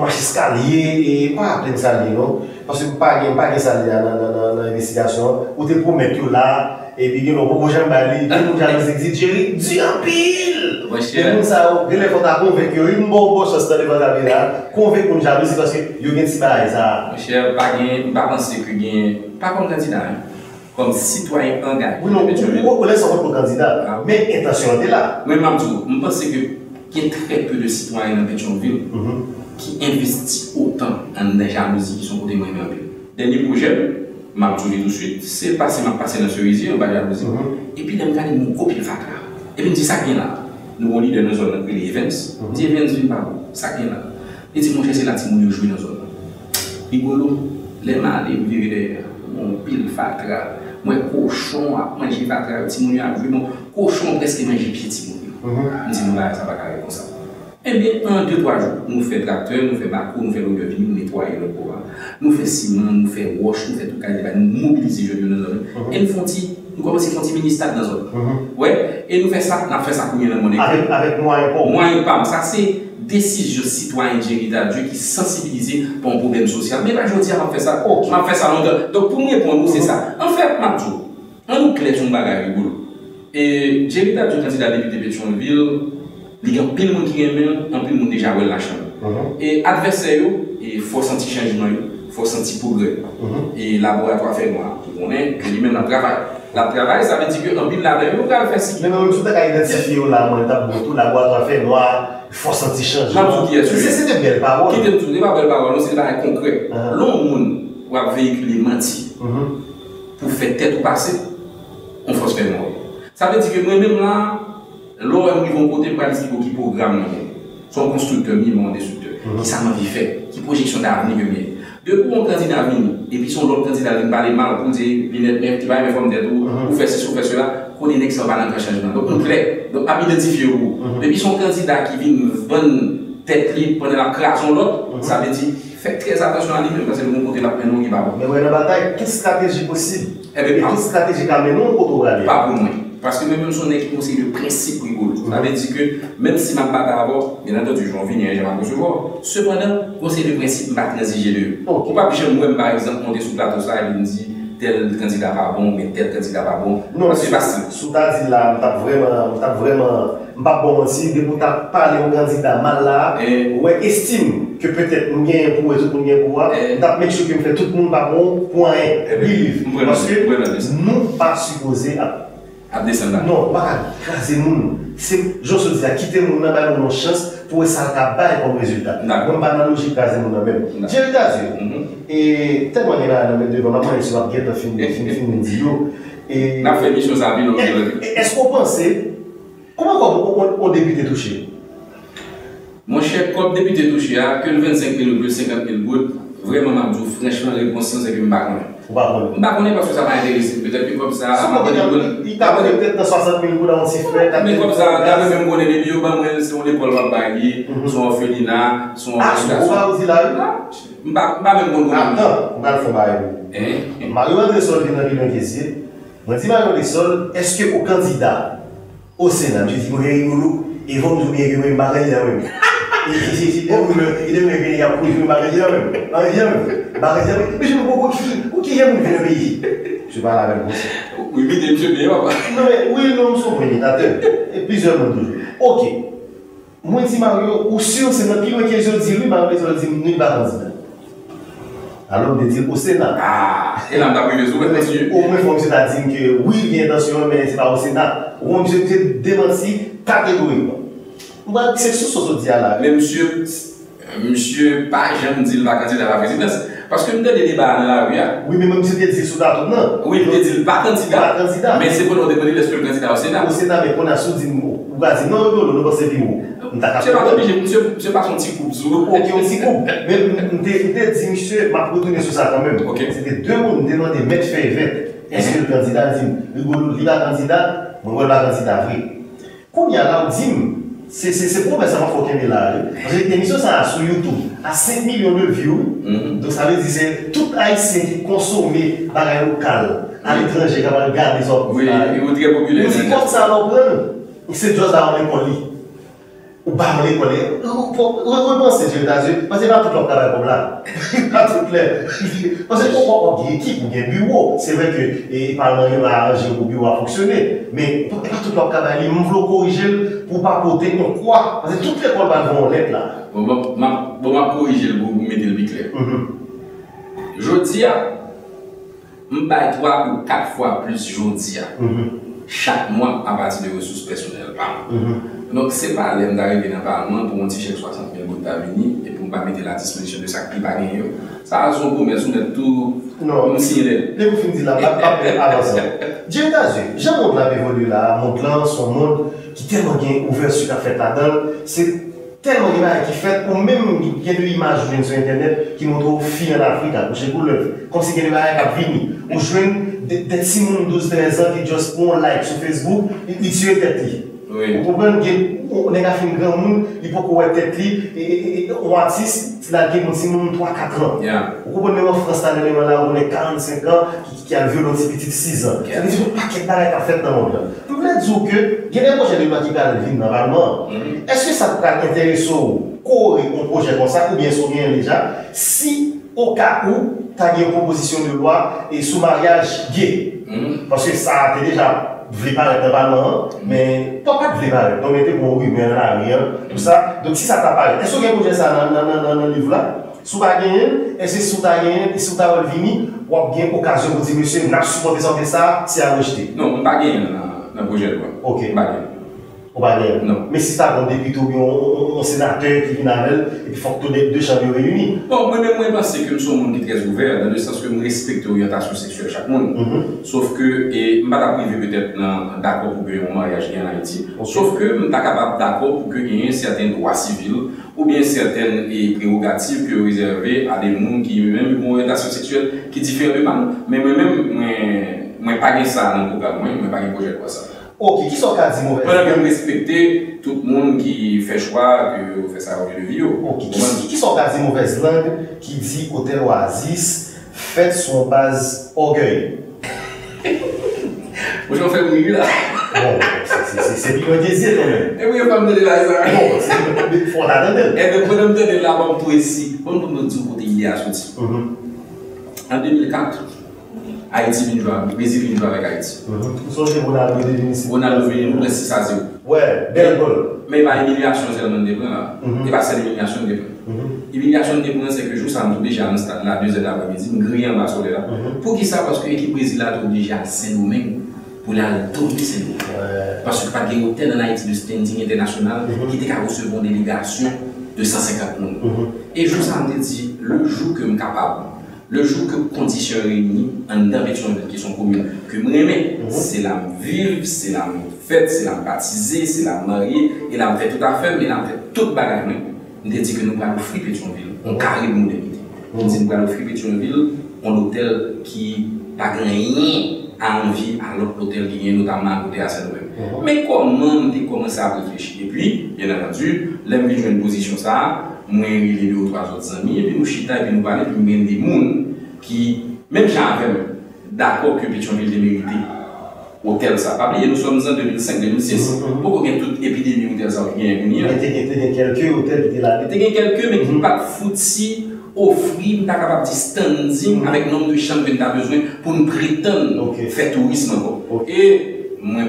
machin skalye, e pa apren salye, non? Pase pa gen, pa gen salye nan investigasyon, ou te promet yo la, e pi gen lopo pou jen bali, gen moun jalousi exit, jeri, di anpil! Monsye. Gen moun sa yo, gen le fonda konvek yo, yon bon bon chans nan levan da bin nan, konvek moun jalousi, paske yo gen si ba la e za. Monsye, pa gen, pa panse ke gen, pa kon kandida, yon. Comme citoyen engagé. Oui, non, on laisse votre candidat, mais l'intention est là. Oui, je pense qu'il y a très peu de citoyens dans Pétionville qui investissent autant en des jalousies qui sont côté moi même. Dernier projet, m'a tout de suite, c'est passé, m'a passé dans ce réseau, on va jalousie. Et puis, je me mon copie fatra. Et puis, je dis ça vient là. Nous, on lit dans nos zones, les events. Je dis, events, viens par Ça vient là. Et dit, mon cher, c'est là que nous jouons dans nos zones. Rigolo, les mains, les virer mon pile fatra. mwen koshon ap manje patre a ti moun yo avri moun, koshon preske manje pi ti moun yo. Mwen ti moun la, sa baka re kon sa. Eh Ebe, an, de, toa jou, nou fe trakteur, nou fe bakou, nou fe lou de vini, nou netwaye lou pou an. Nou fe siman, nou fe wosh, nou fe tou kade, nou mobilize joun yo nan zon. E nou fonti, nou komanse fonti ministat nan zon. Ouè, e nou fe sa, nan fe sa kounye nan moun ekran. Awek mwen yon pam. Mwen yon pam, sa se... tout la à un la décision citoyenne de Dieu qui sensibilise pour un problème social. Mais là, je dis, on fait ça. On fait ça longtemps. Donc, pour moi, pour nous, c'est ça. En fait, Mathieu, on nous clé sur un bagage rigolo. Et Dieu candidat député Pétionville, il y a plein de monde qui aime, un peu de monde déjà la chambre. Uh-huh. Et adversaire, il faut sentir changement, il faut sentir progrès. Uh-huh. Et laboratoire fait moi, on est que lui-même le travail. Le travail, ça veut dire que un peu là-dedans, il va faire ça. Mais même si tu as identifié là, mon état tout laboratoire sentir changement. C'est des belles paroles. Qui est tout, pas belles paroles, c'est des concret. Uh-huh. L'homme va véhiculer menti pour faire tête ou passer, on faut se faire mourir. Ça veut dire que moi-même là, L'OM qui vont côté pour qui programme son constructeur, ni mon destructeur, qui ça m'a fait, qui projection d'avenir que De pou an kandida vin, epi son lop kandida vin pale mal pou di, li net ki ba yon reform de tou, ou fè se sou fè se la, konen nek sa banan kwa chanjman. Donk nou kre, donk ap identifiye ou. Epi son kandida ki vin bon tet li, pwene la kreasyon lot, sa ve di, fèk trez atasyon an li, mwen kase moun kote la prenon ki ba bon. Men wè nan batay, ki strategi posib? E ki strategi kamenon koto gade? Pa pou mwen. Paske mwen mwen son ek konsey de prinsip rigolo. Sa ve di ke, menm si man bat avò, men an to di joun vini, jen man konsevò, seponan, konsey de prinsip bat nazije de yo. Ou pa pi jen mwen, par exemple, monte sou plato sa, el di, tel kandida pa bon, men tel kandida pa bon. Non, sou ta di la, mou ta vreman, mou ta vreman, mba bon si, de mou ta pale yon kandida mal la, eh. wè e estime ke petèt mwen gen pou wè, e tout mwen gen pou eh. wè, mou ta mek chou ke mwen fè tout moun pa bon, point eh, e, biliv. Mwen ansi, mwen ansi. Nou pa suppose ap. Ap desen la. Non, baka kaze moun. Se, jonsou diya, kite moun nan bayan moun chans pou e sa ka baye kon rezultat. Mwen ba nan logik kaze moun nan men. Dje ritaze, e tel mwen gen nan men devan, mwen se wap get a film men diyo. Na fe mi chos avi nou. Esko panse, koman kon on debite touche? Kon debite touche ya, ke l 25 mil ou ke 50 mil gout, Vreman mabdou, franchman, lè konsyans lè ki mbakounen. Mbakounen? Mbakounen pwak sou sa pa interese. Petèp pi kom sa... Sou mbakounen, i tabounen pwèt nan 60 000 gouda an sifre, tabounen... Men kom sa, tabounen men mbounen de biyo, ban mwen se mwen de pol wap bagi, mhm. son ofelina, son... A, sou mbouba ou zila yo? Ah, mbak, mbak men mbounen. A, tan, mbak fwa bayo. Eh? Mario Andresol vin nan bilan kesye, mwen di Mario Andresol, eske ou kandida, ou senan, di di mwen yon loulou, e vom dounye yon mwen barel yon mwen. Ki jen moun vene beyi? Je pa la ven monsi. Ou yi vide msye beyi wap? Non men, ou yi non msou prenitate. E pizor moun toujou. Ok. Mwen si Mario, ou si ou se nan pi mwen ke jol di, mwen mwen jol di mwen bakansi nan. Alon de di ou se nan. Ah, e nan da mwen vezou mwen msye. Ou mwen fon msye ta di mke, ou yi vyen dansyon men se pa ou se nan. Ou mwen msye msye demansi kategori. Mwen se sou sou sou diya la. Le msye, msye pa jen di l vakansi de la prezidans. Paske mwen de de deba an la ou ya. Oui, men mwen msye de di sou datou nan. Oui, mwen de di l vakansida. Vakansida. Men se pou nou deponi l espri vakansida ou sena. Ou sena men pou a sou di mou. Ou gazi nan ou nou nou kon se di mou. Mse pa tobi jem, mse pa son ti koup sou. Ok, yon ti koup. Men mwen de di msye, pou toune sou sa kanmen. Ok. Se de de moun mwen de nan de met fè evèt. Eske l kandida di m. Li la kandida, mwen wè la kandida vre. Koun ya la ou di m. mou. Se pou mwen sa mwen fok eme la, emisyon sa sou YouTube, a 5 milyon de view, don sa ve dise, tout Aïsien ki konsome bagay lokal, an etranje, kaman gade zon. Oui, yon diye populè. Yon si kont sa lan pren, yon se jòs da an ekon li. Ou pa mwen konè, non, ou mwen se diyo dan zyo, mwen se nan tout lop kaba kob la. <laughs> Nan tout lè. Mwen se kon kon gen ekip ou gen bureau. Se vè ke, e parman yon a anje ou bureau a foksyonè. Men, nan e tout lop kaba li, mwen vlo korijel pou pa kote kon kwa. Mwen se tout lè kon ban von lèp la. Bon, bon mwen bon, korijel pou mwen mèdèl bi kler. Mm-hmm. Jodi ya, mwen bay 3 ou 4 fwa plus jodi ya. Mm-hmm. Chak mwen apati de resous personel pa mwen. Non, se pa lèm d'arrive nan parman pou mwen ti chèk 60 000 gout d'avini e pou mba mette la disposisyon de sak ki bagen yo. Sa a zon pou mè sou net tou mwen si lè. Lè pou fin di la, apè avansan. Dje yon tazye, jan moun la bevolu la, moun plan, son moun ki telman gen ouver su ka fèt la dan, se telman gen a ki fèt ou mèm gen de imaj jwen sou internet ki moun tro fi an Afrika, ou jè kou lè, kom se gen de a ka vini, ou jwen det si moun 12-13 an ki just pon like sou Facebook, li tire tèt li. Ou pouwen gen, ou nega fin gran moun, li pou kou wè tet li, ou atis, ti la gen moun si moun 3-4 an. Ou pouwen mè wè franstan lè mè la, ou mè 45 an, ki al violon ti petit 6 an. Se di sou paket barè ka fèt nan moun. Pou mè djou ke, genè mò jè lè mè ki kal vin nan valman, eske sa pou kal entereso kou re kon projè kon sa, ou bien sou gen lèja, si ou ka ou, ta gen proposisyon de loi, e sou mariage gay. Paske sa te deja vle paret nan balman, men to pat vle paret, don mette bon wè men la riyan, tout sa, don si sa ta paret, esko gen pouje sa nan liv la? Sou ta genyen, eske sou ta genyen, sou ta wè vini, wap gen okasyon pou di monsye, nan soupote san de sa, si a rejte. Non, mpa genyen nan pouje lwa. Ok. Mpa genyen. Ou pa gen? Non. Men si sa kon depite ou yon senatèr ki vin anel, epi fok tonè dè chanvè reyuni. Bon, mwen mè mwen basè ke mson moun ki trez ouver, dan de sens ke mwen respekte oryantasyon seksuel chak moun. Sauf ke, e mba ta prive petèp nan d'akor pou gen yon mariage gen an Haiti. Sauf ke mta kapab d'akor pou gen yon certaine droit sivil, ou bien certaine prerogative ki yo rezerve a de moun ki yon mèm yon oryantasyon seksuel ki difereman. Men mwen mèm mwen pa gen sa nan program mwen, mwen pa gen proje kwa sa. Ok, qui sont cas mauvais Pendant que respecter tout le monde qui fait choix que fait ça au lieu de vie. Ok, qui, sont cas mauvaises langues qui dit hôtel Oasis fait sur base orgueil <laughs> Moi j'en fais une là. Bon, c'est bien désir quand même. Et oui, on va me donner la ça. Bon, c'est faut la. Et de me donner la bombe pour ici. On peut me dire côté il y a sorti. En 2004, Haiti vin jwa, Brazil vin jwa vek Haiti. Mhm. Sonche Ronaldo vin vin si. Ronaldo vin vin si sa zi ou. Ouè, del gol. Men ba emilyasyon selman depren la. E ba sel emilyasyon depren. Emilyasyon depren se ke jou sa mou deja an stad la 2 la vamezi, mgri an baso de la. Pou ki sa, paske ekip Brazil la tou deja sen ou men pou la tou de sen ou. Paske pa gen ou ten an Haiti de standing international ki te ka recevon delegasyon de 150 moun. E jou sa mte di, le jou ke m kapab le jour que conditions réunies en dedans une question commune que je aimais, c'est la vivre, c'est la fête, c'est la baptiser, c'est la marier, et la fait tout à fait, mais la fait toute bagarre. On dit que nous allons offrir Pétionville, on carré de modernité. On dit que nous allons offrir Pétionville, un hôtel qui n'a rien à envie à l'autre hôtel qui est notamment à côté à cette même. Mais comment on commencé à réfléchir Et puis, bien entendu, l'aime vivre une position ça, et les deux ou trois autres amis, et puis nous chita et puis nous parler, puis nous des gens qui, même j'avais d'accord que Pétionville est mérité hôtel ça. Pas oublier, nous sommes en 2005-2006. Pourquoi il y a toute épidémie hôtel ça qui est venu Il y a quelques hôtels qui étaient là. Il y a quelques, mais qui ne pas foutis offrir, nous capable de standing avec le nombre de chambres que nous avons besoin pour nous prétendre faire tourisme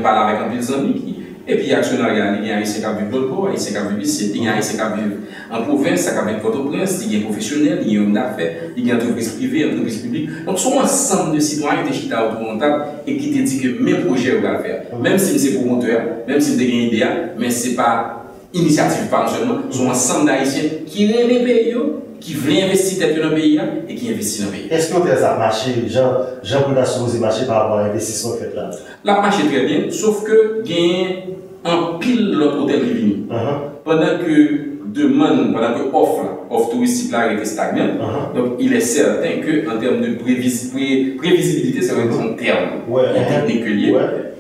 parle avec un peu amis qui et puis, actionnariat, il y a ici qui vivent d'autres corps, ici qui vivent ici, il y a ici qui vivent en province, qui vivent Port-au-Prince, il y a professionnels, il y a homme d'affaires, il y a entreprise privée, entreprise publique. Donc, sont ensemble de citoyens qui sont table et qui te disent que mes projets, on va faire. Même si c'est promoteur, même si c'est une idée, mais ce n'est pas initiative par seulement, sont ensemble d'Haïtiens qui aiment les pays qui veulent investir dans le pays et qui investissent dans le pays. Est-ce que vous avez marché, Jean, Jean vous marché par rapport à l'investissement fait là? La marché très bien, sauf que il y a un pile l'autre hôtel qui vient. Uh-huh. Pendant que demande, pendant que offre, offre touristique là été stagnante, uh-huh. donc il est certain qu'en termes de prévisibilité, ça va être un terme ouais, technique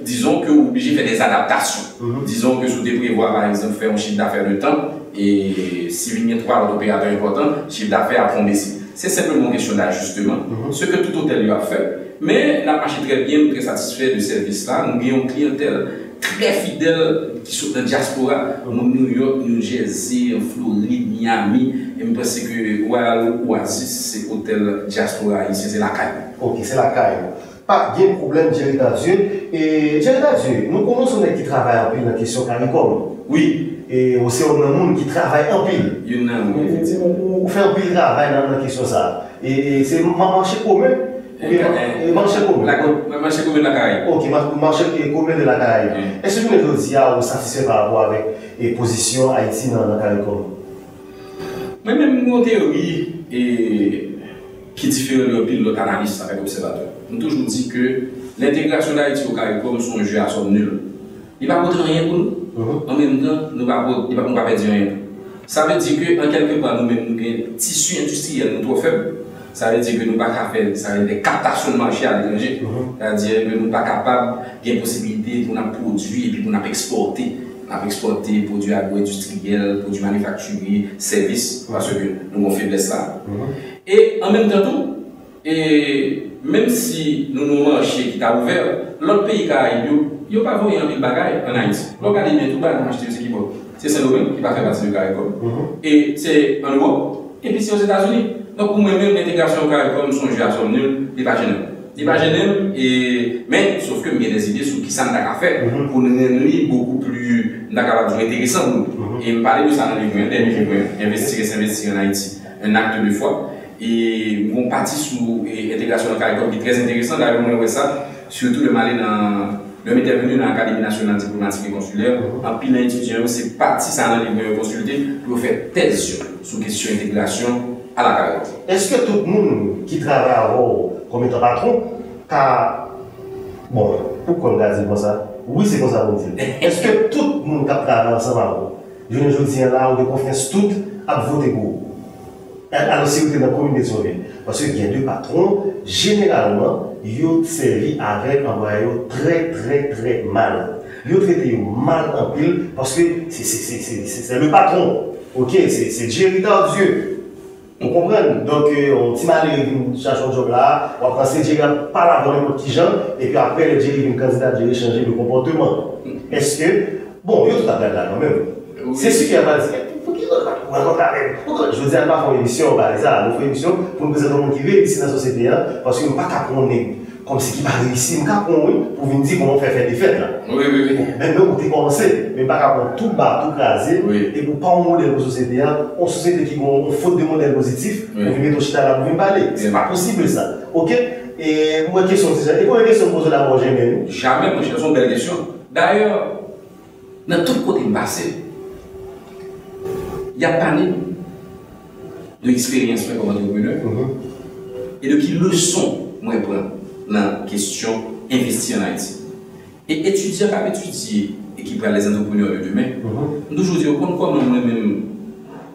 disons que vous obligé de faire des adaptations. Mm-hmm. Disons que vous devez prévoir, par exemple, faire un chiffre d'affaires de temps, et si vous avez trois opérateurs importants, chiffre d'affaires a baisser. C'est simplement une question d'ajustement, mm-hmm. ce que tout hôtel a fait. Mais la marché très bien, très satisfait du service là. Nous avons une clientèle très fidèle qui sont dans la diaspora, mm New York, New Jersey, Floride, Miami. Et je pense que Royal Oasis, c'est hôtel diaspora ici, c'est la caille. Ok, c'est la caille pas de problème Jerry Dieu. Et Jerry Dieu, nous connaissons des qui travaillent en pile dans la question CARICOM. Oui. E ou se ou nan moun ki travay anpil. Yon nan moun, e, efektivman. Ou fè anpil travay nan kisyon sa. E, e se manche koumen. E, manche koumen. Manche koumen la Karaib. Ok, manche koumen de la Karaib. E se nou jodi a ou satisfè par rapport avèk e pozisyon Haiti nan Karaib kon? Mwen men moun teori ki difere lè pil lòt analist avèk observatè. Mwen toujou di ke l'integrasyon d'Haiti ou Karaib kon son jè a son nul. Li pa kontre rien pou nou. Uh-huh. En même temps, nous ne va pas perdre rien. Ça veut dire qu'en quelque part, nous-mêmes, nous avons un tissu industriel trop faible. Ça veut dire que nous ne pouvons pas faire ça veut dire des captations de marché à l'étranger. Uh-huh. C'est-à-dire que nous ne sommes pas capables, il y a possibilité pour nous produire et puis pour nous exporter. Nous exporter produits agro-industriels, produits manufacturiers, services, parce que nous avons faiblesse là. Et en même temps, et même si nous nous marché qui t'a ouvert, l'autre pays qui a eu, il n'y a pas vraiment un bagaille en Haïti. Regardez bien tout bas, acheter ce qui va. C'est Saint-Domingue qui va faire partie du CARICOM. Mm-hmm. Et c'est en Europe, et puis c'est aux États-Unis. Donc pour moi-même, l'intégration au CARICOM, son jeu à son nul, il n'est pas gênant. Il n'est pas gênant, et... mais sauf que j'ai des idées sur qui ça n'a qu'à faire mm-hmm. pour nous rendre beaucoup plus intéressant. Mm-hmm. Et me parler de ça dans des livres, investir et s'investir en Haïti, un acte de foi. Et mon parti sur l'intégration de CARICOM qui est très intéressant. D'ailleurs, on voit ça, surtout le Mali dans le intervenu dans l'Académie nationale diplomatique et consulaire. En pile d'étudiants, c'est parti ça dans les consulter pour faire thèse sur la question d'intégration à la CARICOM. Est-ce que tout le monde qui travaille comme étant patron, car, bon, pourquoi on a comme ça? Oui, c'est comme ça qu'on dit. Est-ce que tout le monde qui travaille ensemble, je ne dis là, on a confiance toute ap vote pou. Alors si vous êtes dans la commune de Sauvé, parce qu'il y a deux patrons, généralement, ils servi avec un voyage très très très mal. Ils traité mal en pile parce que c'est le patron. Ok, c'est Jerry Dieu. On comprend. Donc, euh, on dit mal, il cherche un job là, on va penser Jerry pas la voir les petits gens, et puis après, le Jerry vient candidat, Jerry changer le comportement. Est-ce que, bon, il y a tout à fait là quand même. C'est ce qui a pas Je veux dire, pas faire une émission, par exemple, nous faisons une émission pour nous présenter le monde qui ici dans la société, hein, parce que nous ne pas qu'à prendre comme ce qui va réussir, nous ne pour venir dire comment faire faire des fêtes. Là. Oui, oui, oui. Maintenant, vous commencé, mais pas qu'à prendre tout bas, tout crasé, et pour pas un modèle la société, hein, une société qui a faute de modèle positif, oui. pour venir au chita là, venir parler. C'est pas possible ça. Ok? Et moi, question, c'est ça. Et pour une question posée là, moi, jamais Jamais, moi, c'est une belle question. D'ailleurs, dans tout côté passé, y a parlé de l'expérience comme entrepreneur mm-hmm. et de quelles leçons moi prends dans la question investir en Haïti. Et étudier par étudier et qui prend les entrepreneurs de demain, nous toujours dire comment moi-même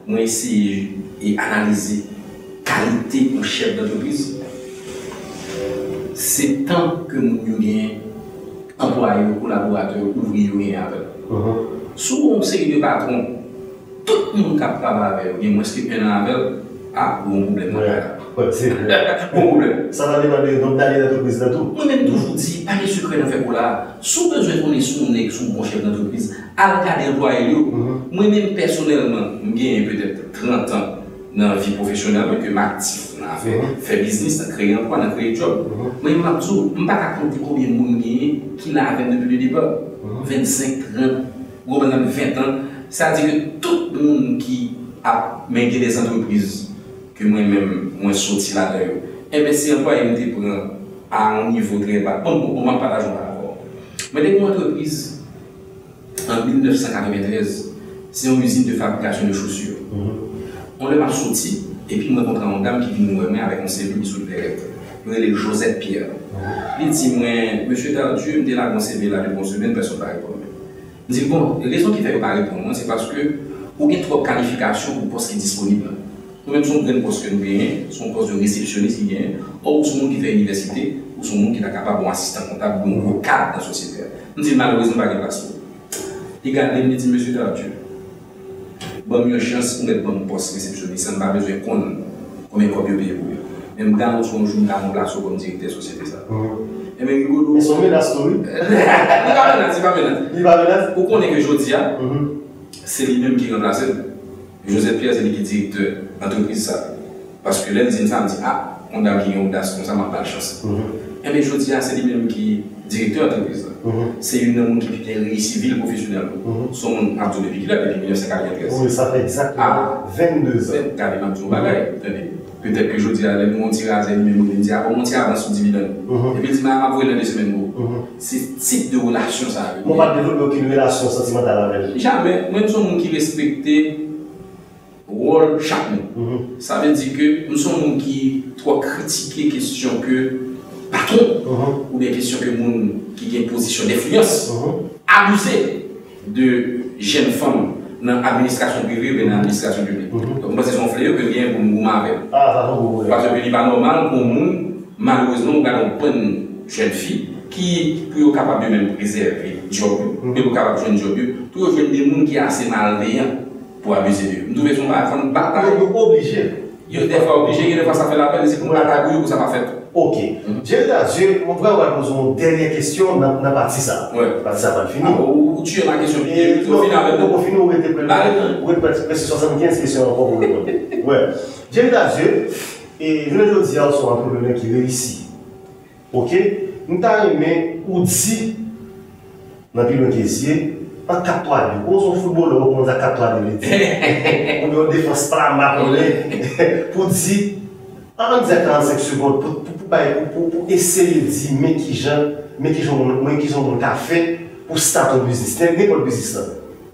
moi essayer et analyser qualité d'un chef d'entreprise. C'est tant que nous avons employés, collaborateurs, ouvriers avec. Souvent, on sait de patrons tout moun kap taba avèl, gen mwen skip gen avèl, a, ou moun problem nan kaka. Wè, se, moun problem. Sa nan deman de, nan dali nan tout pris nan tout. Mwen men toujou di, a gen sou kre nan fè pou la, sou bezwen kon esou nek sou bon chèv nan tout pris, al kade lwa el yo, mwen men personelman, mwen gen peut-être 30 an, nan vi profesyonel mwen ke m aktif nan fè, fè biznis, nan kreye anpwa, nan kreye job. Mwen m ap zou, m pa kakonti koubyen moun genye ki la avèm depi le depa. 25, 30, gwo ban nan 20 an, Ça veut dire que tout le monde qui a mené des entreprises que moi-même, moi, sorti là-dedans, eh bien, si employé me prend à un niveau très bas, bon, on m'en partage par rapport. Mais dès mon entreprise, en 1993, c'est une usine de fabrication de chaussures. Mm-hmm. On m'a sorti, et puis moi, rencontré une dame qui vient nous remettre avec un CV sur le direct. Il est Josette Pierre. Mm-hmm. Il dit, moi, monsieur Tardieu, me dit là, mon CV là, depuis une semaine, personne ne va dis, bon, la raison qui fait que pas répondre, c'est parce que vous avez trop de qualifications pour le poste qui est disponible. Nous-mêmes, sommes un poste que nous gagnons, son poste de réceptionniste qui gagne, ou son monde qui fait l'université, ou son monde qui est capable d'un assistant comptable ou un cadre dans la société. Nous disons malheureusement pas de place. Regardez, me dit, monsieur Tardieu, bon, mieux chance pour mettre bon poste réceptionniste, ça n'a pas besoin de combien de copies payer pour. Même dans notre jour, nous avons place comme directeur de société. Va menacer, il va menacer. Il va menacer. Pour qu'on ait que Jodia, c'est lui-même qui remplace. Joseph Pierre, c'est lui qui est directeur d'entreprise. ça. Parce que là, une femme dit Ah, on a gagné une audace, comme ça, on n'a pas de chance. Et bien, Jodia, c'est lui-même qui est directeur d'entreprise. C'est une homme qui est civil professionnel. Son nom a tout depuis qu'il a, depuis 1993. Oui, ça fait exactement 22 ans. Carrément, tout bagaille. Peut-être que je dis à mon tirage, il me dit, ah, mon tirage sur dividende. Et puis il dit, mais après, il y a des semaines. C'est type de relation, ça. On va développer aucune relation sentimentale avec elle. Jamais. Moi, nous sommes qui respectent le rôle chaque monde. Ça veut dire que nous sommes qui trop critiquer question que patron ou des questions que monde qui ont une position d'influence abuser de jeunes femmes dans l'administration privée ou dans l'administration publique. Donc, moi, c'est son fléau que vient pour nous avec. Ah, ça Parce que ce n'est pas normal pour nous, malheureusement, nous avons une jeune fille qui est capable de même préserver le job, mais pour capable de jouer un job, pour jouer des gens qui sont assez malveillants pour abuser d'eux. Nous devons faire une bataille. Nous sommes obligés. Des fois obligés, des fois ça fait la peine, c'est pour une bataille pour ça va faire. Ok. Je voudrais poser une dernière question dans la partie ça. Oui. Parce que ça va finir. Ah, ou tu as la question? Vous êtes prêt Vous êtes prêt 75 questions encore pour répondre. Oui. J'ai Dieu, et je veux dire, sont entrepreneurs qui réussissent. Ok? Nous avons aimé ou dit dans le pays en 4 3 2 Quand on football, on a 4 3 2 On a <laughs> défense pas mal <laughs> pour dire en 45 secondes pour, pour, pour, essayer de dire mais qui j'en mais qui j'en moi qui j'en mon café pour starter un business. N'importe business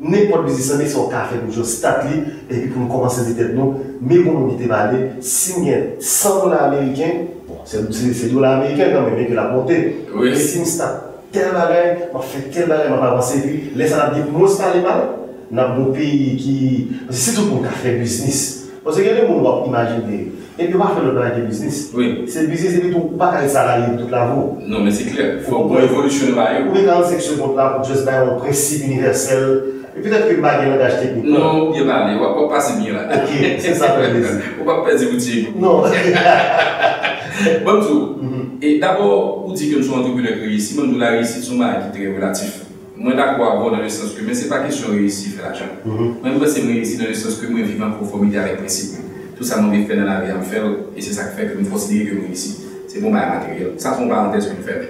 n'importe business mais son café pour je start et puis pour nous commencer à dire nous mais bon on était balé signer 100 dollars américains bon c'est c'est dollars américains quand même mais que la start tel on fait tel laisse ça dire moi ça aller mal nan bon peyi ki... Se tout pou ka fè business. Pon se genè moun wap imagine, Et puis, on va faire le plan de business. Oui. C'est le business, et puis, on pas qu'à salarié toute la vie. Non, mais c'est clair. Il faut évolutionner. Oui, dans la section pour là, pour juste un principe universel. Et peut-être que le bagage langage technique. Non, il n'y a pas, il va pas passer bien là. Ok, c'est ça, On va <laughs> pas perdre boutique. Non. <laughs> Bonjour. Mm-hmm. Et d'abord, on dit que nous sommes entrepreneurs réussis, même nous la réussite, c'est un qui est très relatif. Mwen la kwa avon nan le sens ke men se pa kesyon reyosi fè la chan. Mwen mwen se mwen reyosi nan le sens ke mwen vivan konformite a represipi. Tout sa mwen fè nan la vey an fèl, e se sa fè ke mwen fòsideye ke mwen reysi. Se bon bayan materyel. Sa fon parantez ke mwen fèl.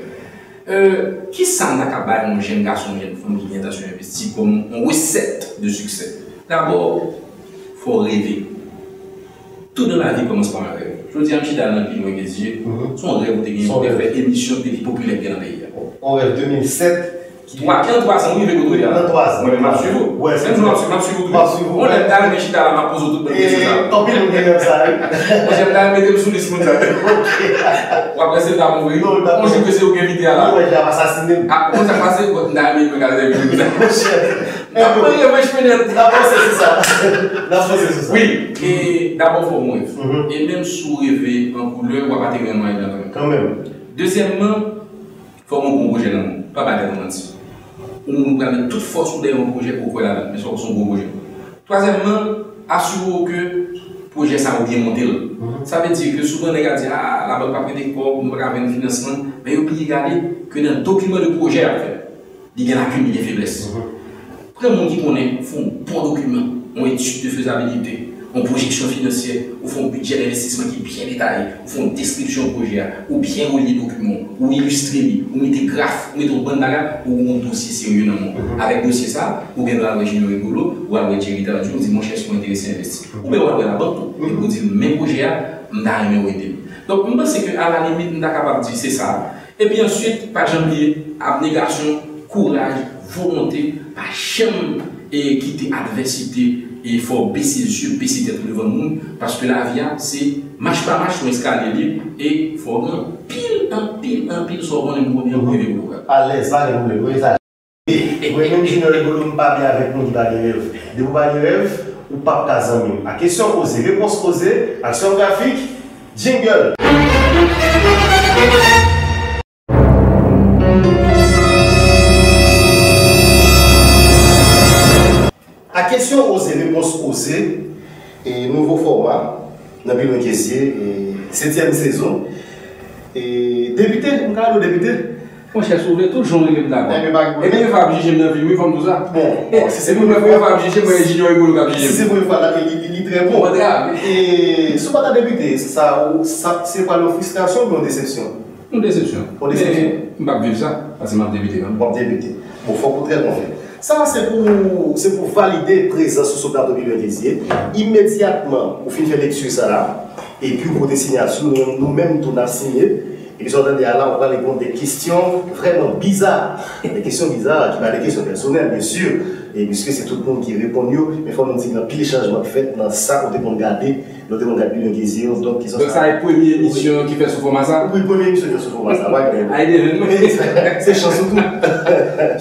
Ki san nakabay mwen jen gason jen fòm ki gen tasyon investi kom mwen wèset de suksè? D'abord, fò reyvi. Tout de la vi komanse pa mwen reyvi. Jodi an chi dan nan pi mwen gezye, son reyv ou te gen yon fè emisyon pe li populek gen nan peyi. On reyv 2007, Mwa ken 3 an ou yive koto ya? Nan 3 an. Mwen map suivou. Mwen map suivou. Map suivou. Mwen lèm dal mechita la map pozo tout. E, topil mwen gen yon sa. Mwen jèm dal metem sou lis moun sa. Ok. Wap lese dam mwen. Non, dam mwen. Mwen jèm kese ou gen vide ya la. Mwen jèm asasine. A, mwen sa pase, mwen dal mwen mwen gade mwen. Mwen chèm. Dam mwen yon mwen chpenye. Dam mwen se sou sa. Dam mwen se sou sa. Oui. E, d'abord fò mwen. E mèm sou revè an koule wap ate gen mwen yon. Kan mèm. Deuxièmement, fò mwen kongo jè nan mwen. Pa batè nan mwen ti. Si. ou nou gane tout fos ou dey an proje pou kwen la men, men son son gwo proje. Toazèmman, asyou ou ke proje sa ou bien montel. Sa ve di ke souban nega di, a, la bel papre dek pou, nou baka ven finansman, men yo pi gane ke nan dokumen de proje a fe, di gen akum di de feblesse. Pre moun ki konen, foun bon dokumen, moun etude de fezabilite, moun projeksyon finansye, ou foun budget d'investissement ki bien detay, ou foun deskripsyon proje a, ou bien ou li dokumen, ou ilustre li, ou mette graf, ou mette ou ban daga, ou moun dosye seryo nan moun. Avek dosye sa, ou gen la wè jino regolo, ou alwè djerita anjou, ou di moun chèche moun interese investi. Ou ben wè la bantou, ou pou di men proje a, mda a yon wè dem. Donk mwen se ke a la limit mda kapab di, se sa. E pi answit, pa janvye, abnegasyon, kouraj, volonté, pa chem, e kite adversite, e fò besi sou, besi tèt pou devan moun, paske la via se mach pa mach sou eskalye li, e fò an pil, an pil, an pil sou an moun yon kivè pou. Ale, sa gen moun, wè sa. Wè mèm jino le goulou mpa bi avèk moun da di rev. De mou ba di rev, ou pa kazan moun. A kesyon pose, repons pose, aksyon grafik, jingle. question osée, réponse osée, et nouveau format, dans le caissier, 7e saison. Et débuté, on va le débuter. Mon cher, sauvez tout le jour, il est d'accord. Eh, et puis, eh, il va juger dans la vie, oui, comme tout ça. Bon, bon eh, si c'est pour le faire, il va juger, moi, j'ignore, il va juger. Si c'est pour le faire, il est très bon. Et si on va débuter, ça, c'est pas une frustration ou une déception Une déception. Une déception. Je ne vais pas vivre ça, parce que je vais débuter. Bon, débuter. Bon, il faut que vous très bon. Pou valide prezant sou sou plato bibliotezye, imediatman, ou fin fè leksyon sa la, e pi ou pote sinyasyon, nou mèm tou nan sinye, e pi sou dan de ala, ou pa le kont de kistyon vreman bizar, de kistyon bizar, ki pa de kistyon personel, bien sur, e biske se tout moun ki repon yo, me fò moun dik nan pi le chanjman ki fèt nan sa, ou te moun gade, nou te moun gade bibliotezye, ou donk ki son sa. Donk sa e pwemi emisyon ki fè sou Fomasa? Ou e pwemi emisyon ki fè sou Fomasa, wak. A e deven. Se chansou tout.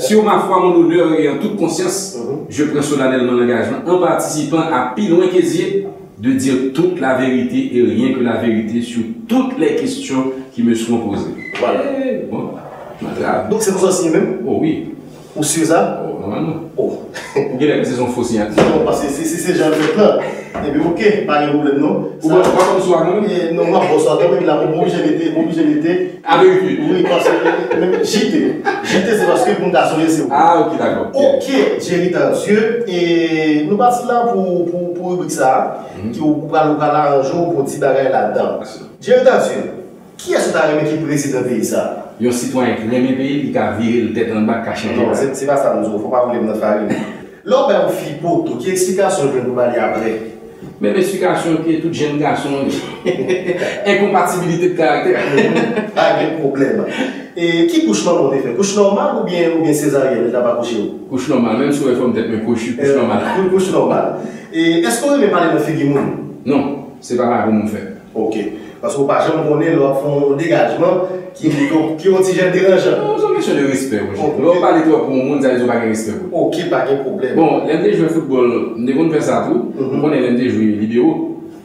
Sur ma fwa moun ouleur e an tout konsyans, je pren solanel mon engajman, an participan a pi loin kezye, de dire toute la vérité et rien que la vérité sur toutes les questions qui me seront posées. Voilà. Bon. Donc c'est pour ça aussi même? Oh oui. Ou sur ça? Maman nou? Oh! <laughs> Gye lèk se son fosi an? Non, pase se se jan vek la, ebe ok, pa gen problem non. Ou wè kwa kon sou anon? Non, mwa kon sou anon, mwen la mou jelete, mou jelete. A ve yu? Ah, oui, pase, mwen jite. Jite se paske mwen da sonye se ou. Ah, ok, d'akon. Ok, jelete ansye, e nou pati la pou pou rubrik sa, ki ou pral ou pral anjou pou ti bagay la dan. Jelete ansye, ki a sou ta reme ki prezident veyi sa? yon sitwanyen ki reme peyi, li ka vire l tèt an bak ka chanje. Non, se pa sa nou zo, fò pa voulem nan farine. Lò ben ou fi poto, ki eksplikasyon jen nou bali apre? Men eksplikasyon ki tout jen gason, <laughs> inkompatibilite de karakter. <laughs> A ah, gen problem. E ki kouch normal ou te fe? Kouch normal ou bien sezaryen, lè ta pa kouche ou? Kouch normal, menm sou e fòm tèt men kouch, kouch normal. Kouch normal. E esko ou men pale nan figi moun? Non, se pa la pou moun fe. Ok. Paske ou pa jen mounen lò fon degajman ki yon ti jen deranjan. Non, son kèsyon de respect, mwen jen. Lò pali to pou moun, zan yon pa gen respect. Ok, pa gen problem. Bon, lèm de jwè foutbol, mne kon fè sa tou, mwen lèm de jwè libero,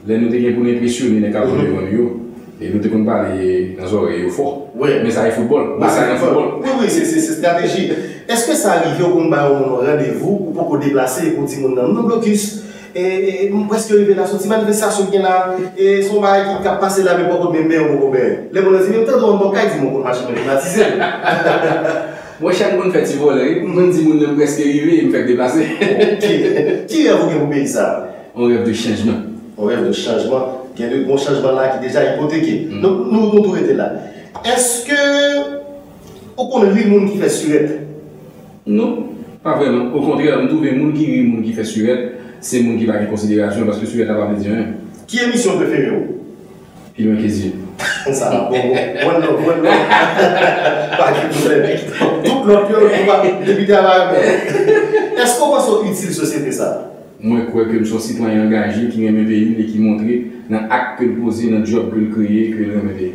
lèm nou te gen pou nè presyon, nè kapon de yon yo, e nou te kon pali nan zore yo fò. Mè sa yon foutbol. Mè sa yon foutbol. Oui, oui, se strategi. Eske sa arrive yo kon ba yon randevou, ou pou kou deplase, pou ti moun nan nou blokus, E mwen preske rive la sou, si manifestasyon gen la, son bagay ki kap pase la men pokot men men ou mwen men. Le mwen zi, mwen te do an bon kaj di mwen kon machin mwen privatize. Mwen chan mwen fè ti vol, mwen di moun mwen preske rive, mwen fèk depase. Ki rev ou gen mwen peyi sa? On rev de chanjman. On rev de chanjman, gen de bon chanjman la ki deja hipoteke. Nou nou tou rete la. Eske ou kon ri moun ki fè suret? Non, pa vreman. Ou kontre, mwen touve moun ki ri moun ki fè suret. se moun ki bagi konsiderasyon paske sou yon tabab de diyon. Ki emisyon preferi ou? Pilwen Kezi. <laughs> Sa la bon, bon lò, bon lò. Paki pou lè. Tout lò pyo, debite a la mè. Esko pa sou util sosyete sa? Mwen kwe ke msou sitwanyan gaje ki mwen mwen peyi li ki montre nan ak ke l'poze, nan job ke l'kriye, ke mwen mwen peyi.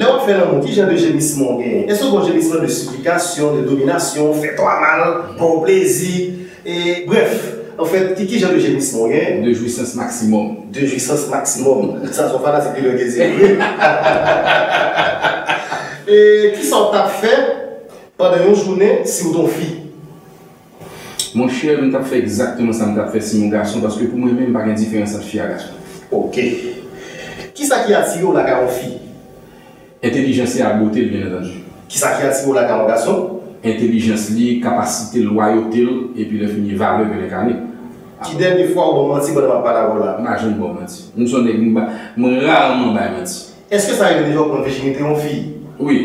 Le wap fè nan moun, ki jan de jenisman gen? Eso kon jenisman de suplikasyon, de dominasyon, fè to a mal, pou plezi, e bref. En fèt, ki ki jan de jenisman gen? De jouissance maksimum. De jouissance maksimum. Sa son fana se pi le gezi. E ki sa ou tap fè padan yon jounen si ou ton fi? Mon mwen tap fè exactement mwen tap fè si moun garçon paske pou mwen mè mwen bagen diferens sa fi a garçon. Ok. Sa ki ati yo la garon fi? Intelijensi a bote, bien entendu. Sa ki ati yo la garçon? Intelijensi li, kapasite, loyote, epi le finye vale ve le kane. Ki den di fwa ou bon manti konen ma palavon la? Ma joun bon manti. Mwen son dek mwen ba, mwen rarman bay manti. Eske sa yon dejo kon vejimite yon fi? Oui.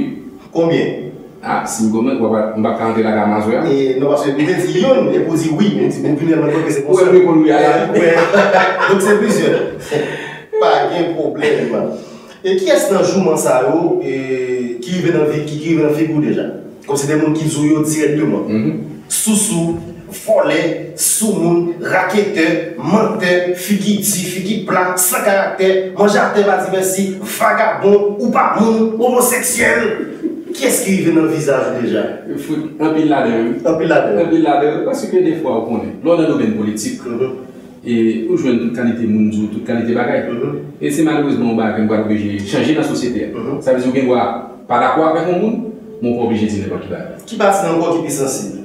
Koumyen? Ha, si mwen kon mwen, mwen kante la gaman zwe. E, non, baswe mwen te di yon, e pou di oui, mwen vini anman kon ke se e ponsyon. Ouè, mwen kon mwen yaya. Ouè, donk se plisyon. Pa gen problem man. E ki es nan jouman sa yo, e, ki yon ven an fi kou deja? Kon se de moun ki zou yo direktman. Sousou. Folè, soumoun, rakete, mante, figiti, figipla, sa karakter, manjarte bati besi, vagabon, ou pa moun, homoseksyel. Ki eski yi ven nan vizaj deja? Fout, an bil lade. An bil lade. An bil lade, pasi ke defwa ou konen. Lò nan nou ven politik. E ou jwen tout kalite mounzou, tout kalite bagay. E se malouzman ou bagay mwa oubije chanje nan sosyete. Sa vezi ou gen wak pa la kwa avek moun, moun pou oblije di ne pa ki bagay. Ki bati nan kwa ki pi sensible?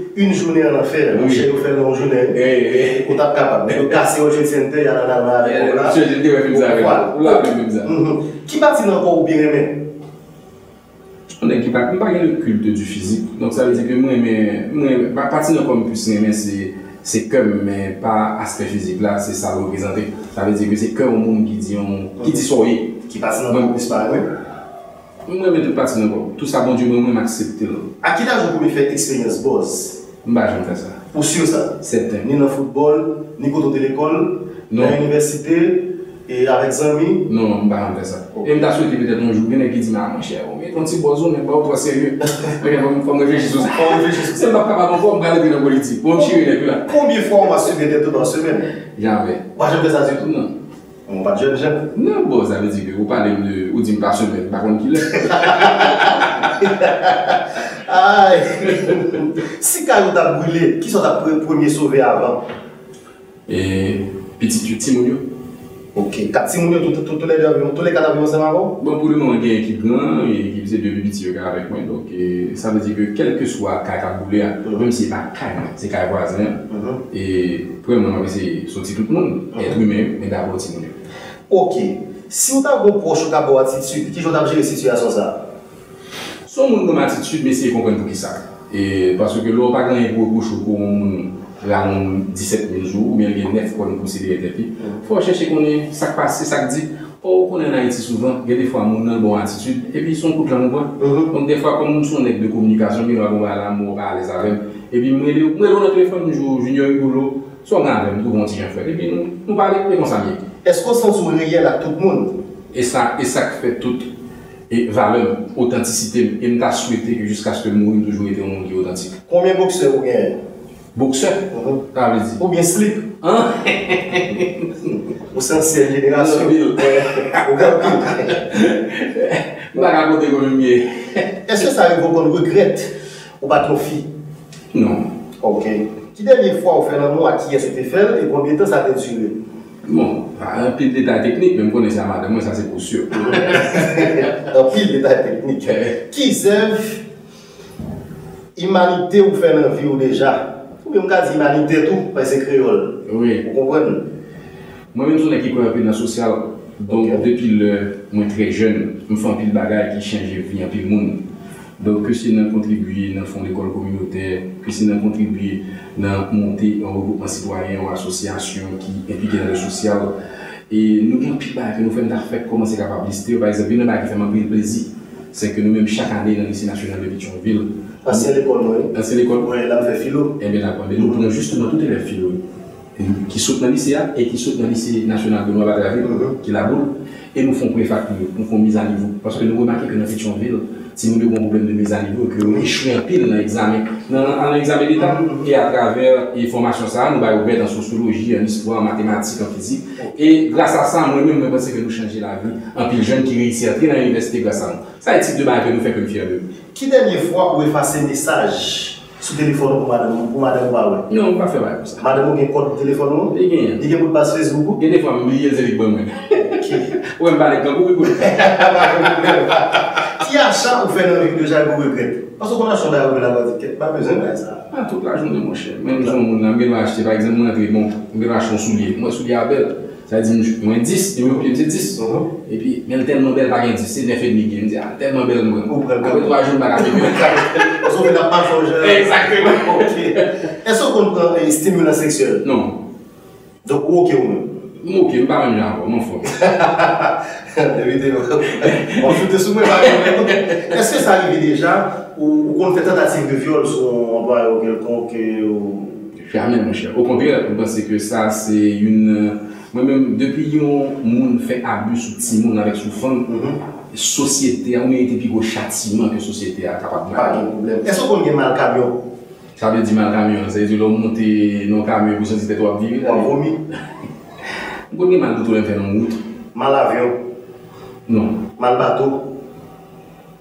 une journée en enfer, oui. chez nous faire une journée, et on t'a capable. de casser au jeu centre, il y a la nana, il y a la Jeu centre, il y a la nana. Mhm. Qui partit encore ou bien aimé On est qui partit, pas le culte du physique. Donc ça veut dire que moi, mais, pas partir encore non plus aimer, c'est c'est comme mais pas aspect physique là c'est ça représenter ça veut dire que c'est comme monde qui dit on qui dit soyez. Qui passe dans mon espace moi même tout passe dans tout ça bon Dieu moi m'accepter là. À quel âge vous pouvez faire expérience boss? Mba jen fè sa. Ou syo sa? Sèten. Ni nan foutbol, ni koto de l'ekol, nan universite, e avèk zanmi? Non, mba jen fè sa. E mda sou ete petè ton jou, genè ki di mè a man chè, mè ton ti bozo, mè ba ou to a serye. Mè fò mè vèjè sou sa. Fò mè vèjè sou sa. Se mba kapab an fò, mba lè di nan politik. Pò mè chè yon ek la. Koumye fò mwa sou vèdè tout an semen? Jan vè. Waj jen fè sa zi? Non. Mwen pa jen jen? Non, bo, sa vè di ke ou pale ou di mpa semen, bakon ki lè. Ay, <laughs> Si kajou ta brule, ki son ta premye sove avan? E, piti tu ti moun yo. Ok, kat ti moun yo, tout le devyon, tout le kat avyon seman avan? Bon, pou le moun gen ekip gran, ekip se devyon piti yo ka avek mwen, donc sa me di ke kelke swa kaj ka brule a, mwen se pa kaj mwen, se kaj wazen, e pou mwen mwen se son ti tout moun, et mwen mwen davo ti moun yo. Ok, si ou ta go proche ou ta bo atitude, ki joun ap jere situasyon sa? Son moun nou matitude, mè se yon kompren pou ki sa. E, paswè ke lò, pa gran yon pou kouchou pou moun ran 17.000 jou, mè yon gen nef kon nou konsidere tepi, fò chèche konen sak pase, sak di, ou konen nan iti souvan, gen defwa moun nan bon atitude, epi son kout lan moun bon. Kon defwa, kon moun son ek de komunikasyon, mè yon an la mora, les avem, epi mwen lè, mwen lè nan telefon jou, junior yon lò, son nan avem, tout bon ti jen fèl, epi nou, nou pale, mè kon sa mè. Esko san sou reyel ak tout moun? E sa, e sa k fè tout et valeur, authenticité, et je souhaité que jusqu'à ce que mourir toujours été un monde qui est authentique. Combien de boxeurs vous gagnez Boxeur Ça veut dire. Ou bien slip Hein <laughs> Ou sensé génération Ou bien pas raconter comme mieux. <laughs> Est-ce que ça arrive qu'on regrette ou pas trop fille Non. Ok. Qui dernière fois vous fait l'amour à qui est-ce que tu fais et combien de temps ça a duré Bon. Pa an pil detay teknik, men konen sa madè mwen, sa se pou syo. An pil detay teknik. Ki zev imanite ou fè nan vi ou deja? Ou mwen kaz imanite tou, pa se kreol. Oui. Ou konpwen? Mwen mwen tounen ki kwen apil nan sosyal. Donk, depi lè, mwen tre jen, mwen fè an pil bagay ki chanje vi an pil moun. Don ke si nan kontribuye nan fond ekol kominote, ke si nan kontribuye nan monte an regroupman sitwaryen ou asosyasyon ki implike nan le sosyal. E nou gen pi ba ke nou fèm dar fèk koman se kapabiliste, ou ba exemple, yon nan ba ki fèm an pil plezi, se ke nou menm chak ane nan lise nasyonal de Bichonville. Ansyen l'ekol nou e? Ansyen l'ekol? Ou e la fè filo? E ben akon, nou prenè justement tout e lè filo. Ki soute nan lise a, e ki soute nan lise nasyonal de Nouabadraville, ki la boule, e nou fon prefaktive, nou fon miz anivou. Paske nou remake ke nan Bichonville, si nou de kon problem de miz anivou, ke ou echwe an pil nan examen, nan examen d'Etat, e a traver e formasyon sa, nou bay oubè dan sosologi, an histoire, an matematik, an fizik, e grasa sa, mwen mwen mwen pense ke nou chanje la vi, an pil jen ki reisi a tri nan universite grasa nou. Sa e tip de bay ke nou fè ke nou fè de. Ki denye fwa ou e fase mesaj sou telefon pou madame ou ba wè? Non, mwen pa fè bay pou sa. Madame ou gen kod pou telefon nou? E gen. Di gen pou bas Facebook ou? Gen defwa mwen liye zelik bon mwen. Ou mwen bale kan pou pou pou. ki a sa ou fè nan yon deja yon regret? Pasou kon a son la yon la vadiket, pa bezan nan sa. An, ah, tout la jounen mwen chè. Mèm joun moun nan, mwen achete, par exemple, mwen antre, mwen bon, mwen achon soulier. Mwen soulier a bel, sa di mwen 10, yon mwen mwen 10. E pi, mwen telman bel bagen 10, se 9 et demi gen, mwen di, ah, telman bel mwen. Ape 3 joun bagen 10. Pasou mwen nan pa chanjè. Exactement. Eson kon pren stimulant seksyel? Non. Donk ou ok ou mwen? Mou ki, mba mwen jan mwen moun fon. Devite, moun choute sou mwen jan kon. Eske sa arrive deja ou kon fè tentative de viol sou an ba ou quelconque ou... Jamen mwen chè. Ou kontre, mwen pense ke sa se yon... Mwen mèm, depi yon moun fè abus sou ti moun avèk sou fon, mhm. sosyete a, ou mè ite pi go chatiman ke sosyete a kapat mwen. Pa gen problem. Esko kon gen mal kamyon? Sa bè di mal kamyon, se yon lò moun te non kamyon pou sè to ap vive. Ou an vomi. Mwen gen mal doutou lè fè nan gout? Mal avyon? Non. Mal batou?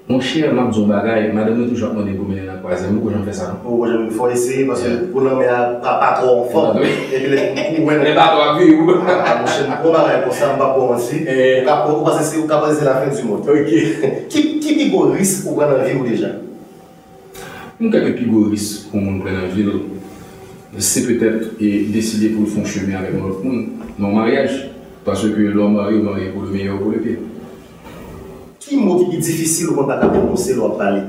Mwen chè map zon bagay, madame nou tou chak mwen de pou menen nan kwa zè, mwen kou jan fè sa nan? Mwen kou jan mwen fò esè, paske pou nan mè a patro an fò. Mwen batou a vi ou? Ah, ah, mwen chè mwen kou bagay pou sa, mwen batou an si. Eh. Ou pasè se, ou kapase se la fèn du mot. Ok. <laughs> Ki pi go ris ou pren an vi ou deja? Mwen kakè pi go ris pou moun pren an vi ou? Vil, se pètèp e deside pou l'foncheme avèk moun moun nan maryaj. Pasè ke lò mary ou mary pou lè meyè ou pou lè pè. Ki mou ki ki difisil ou kon baka pou monsè lò ap pale?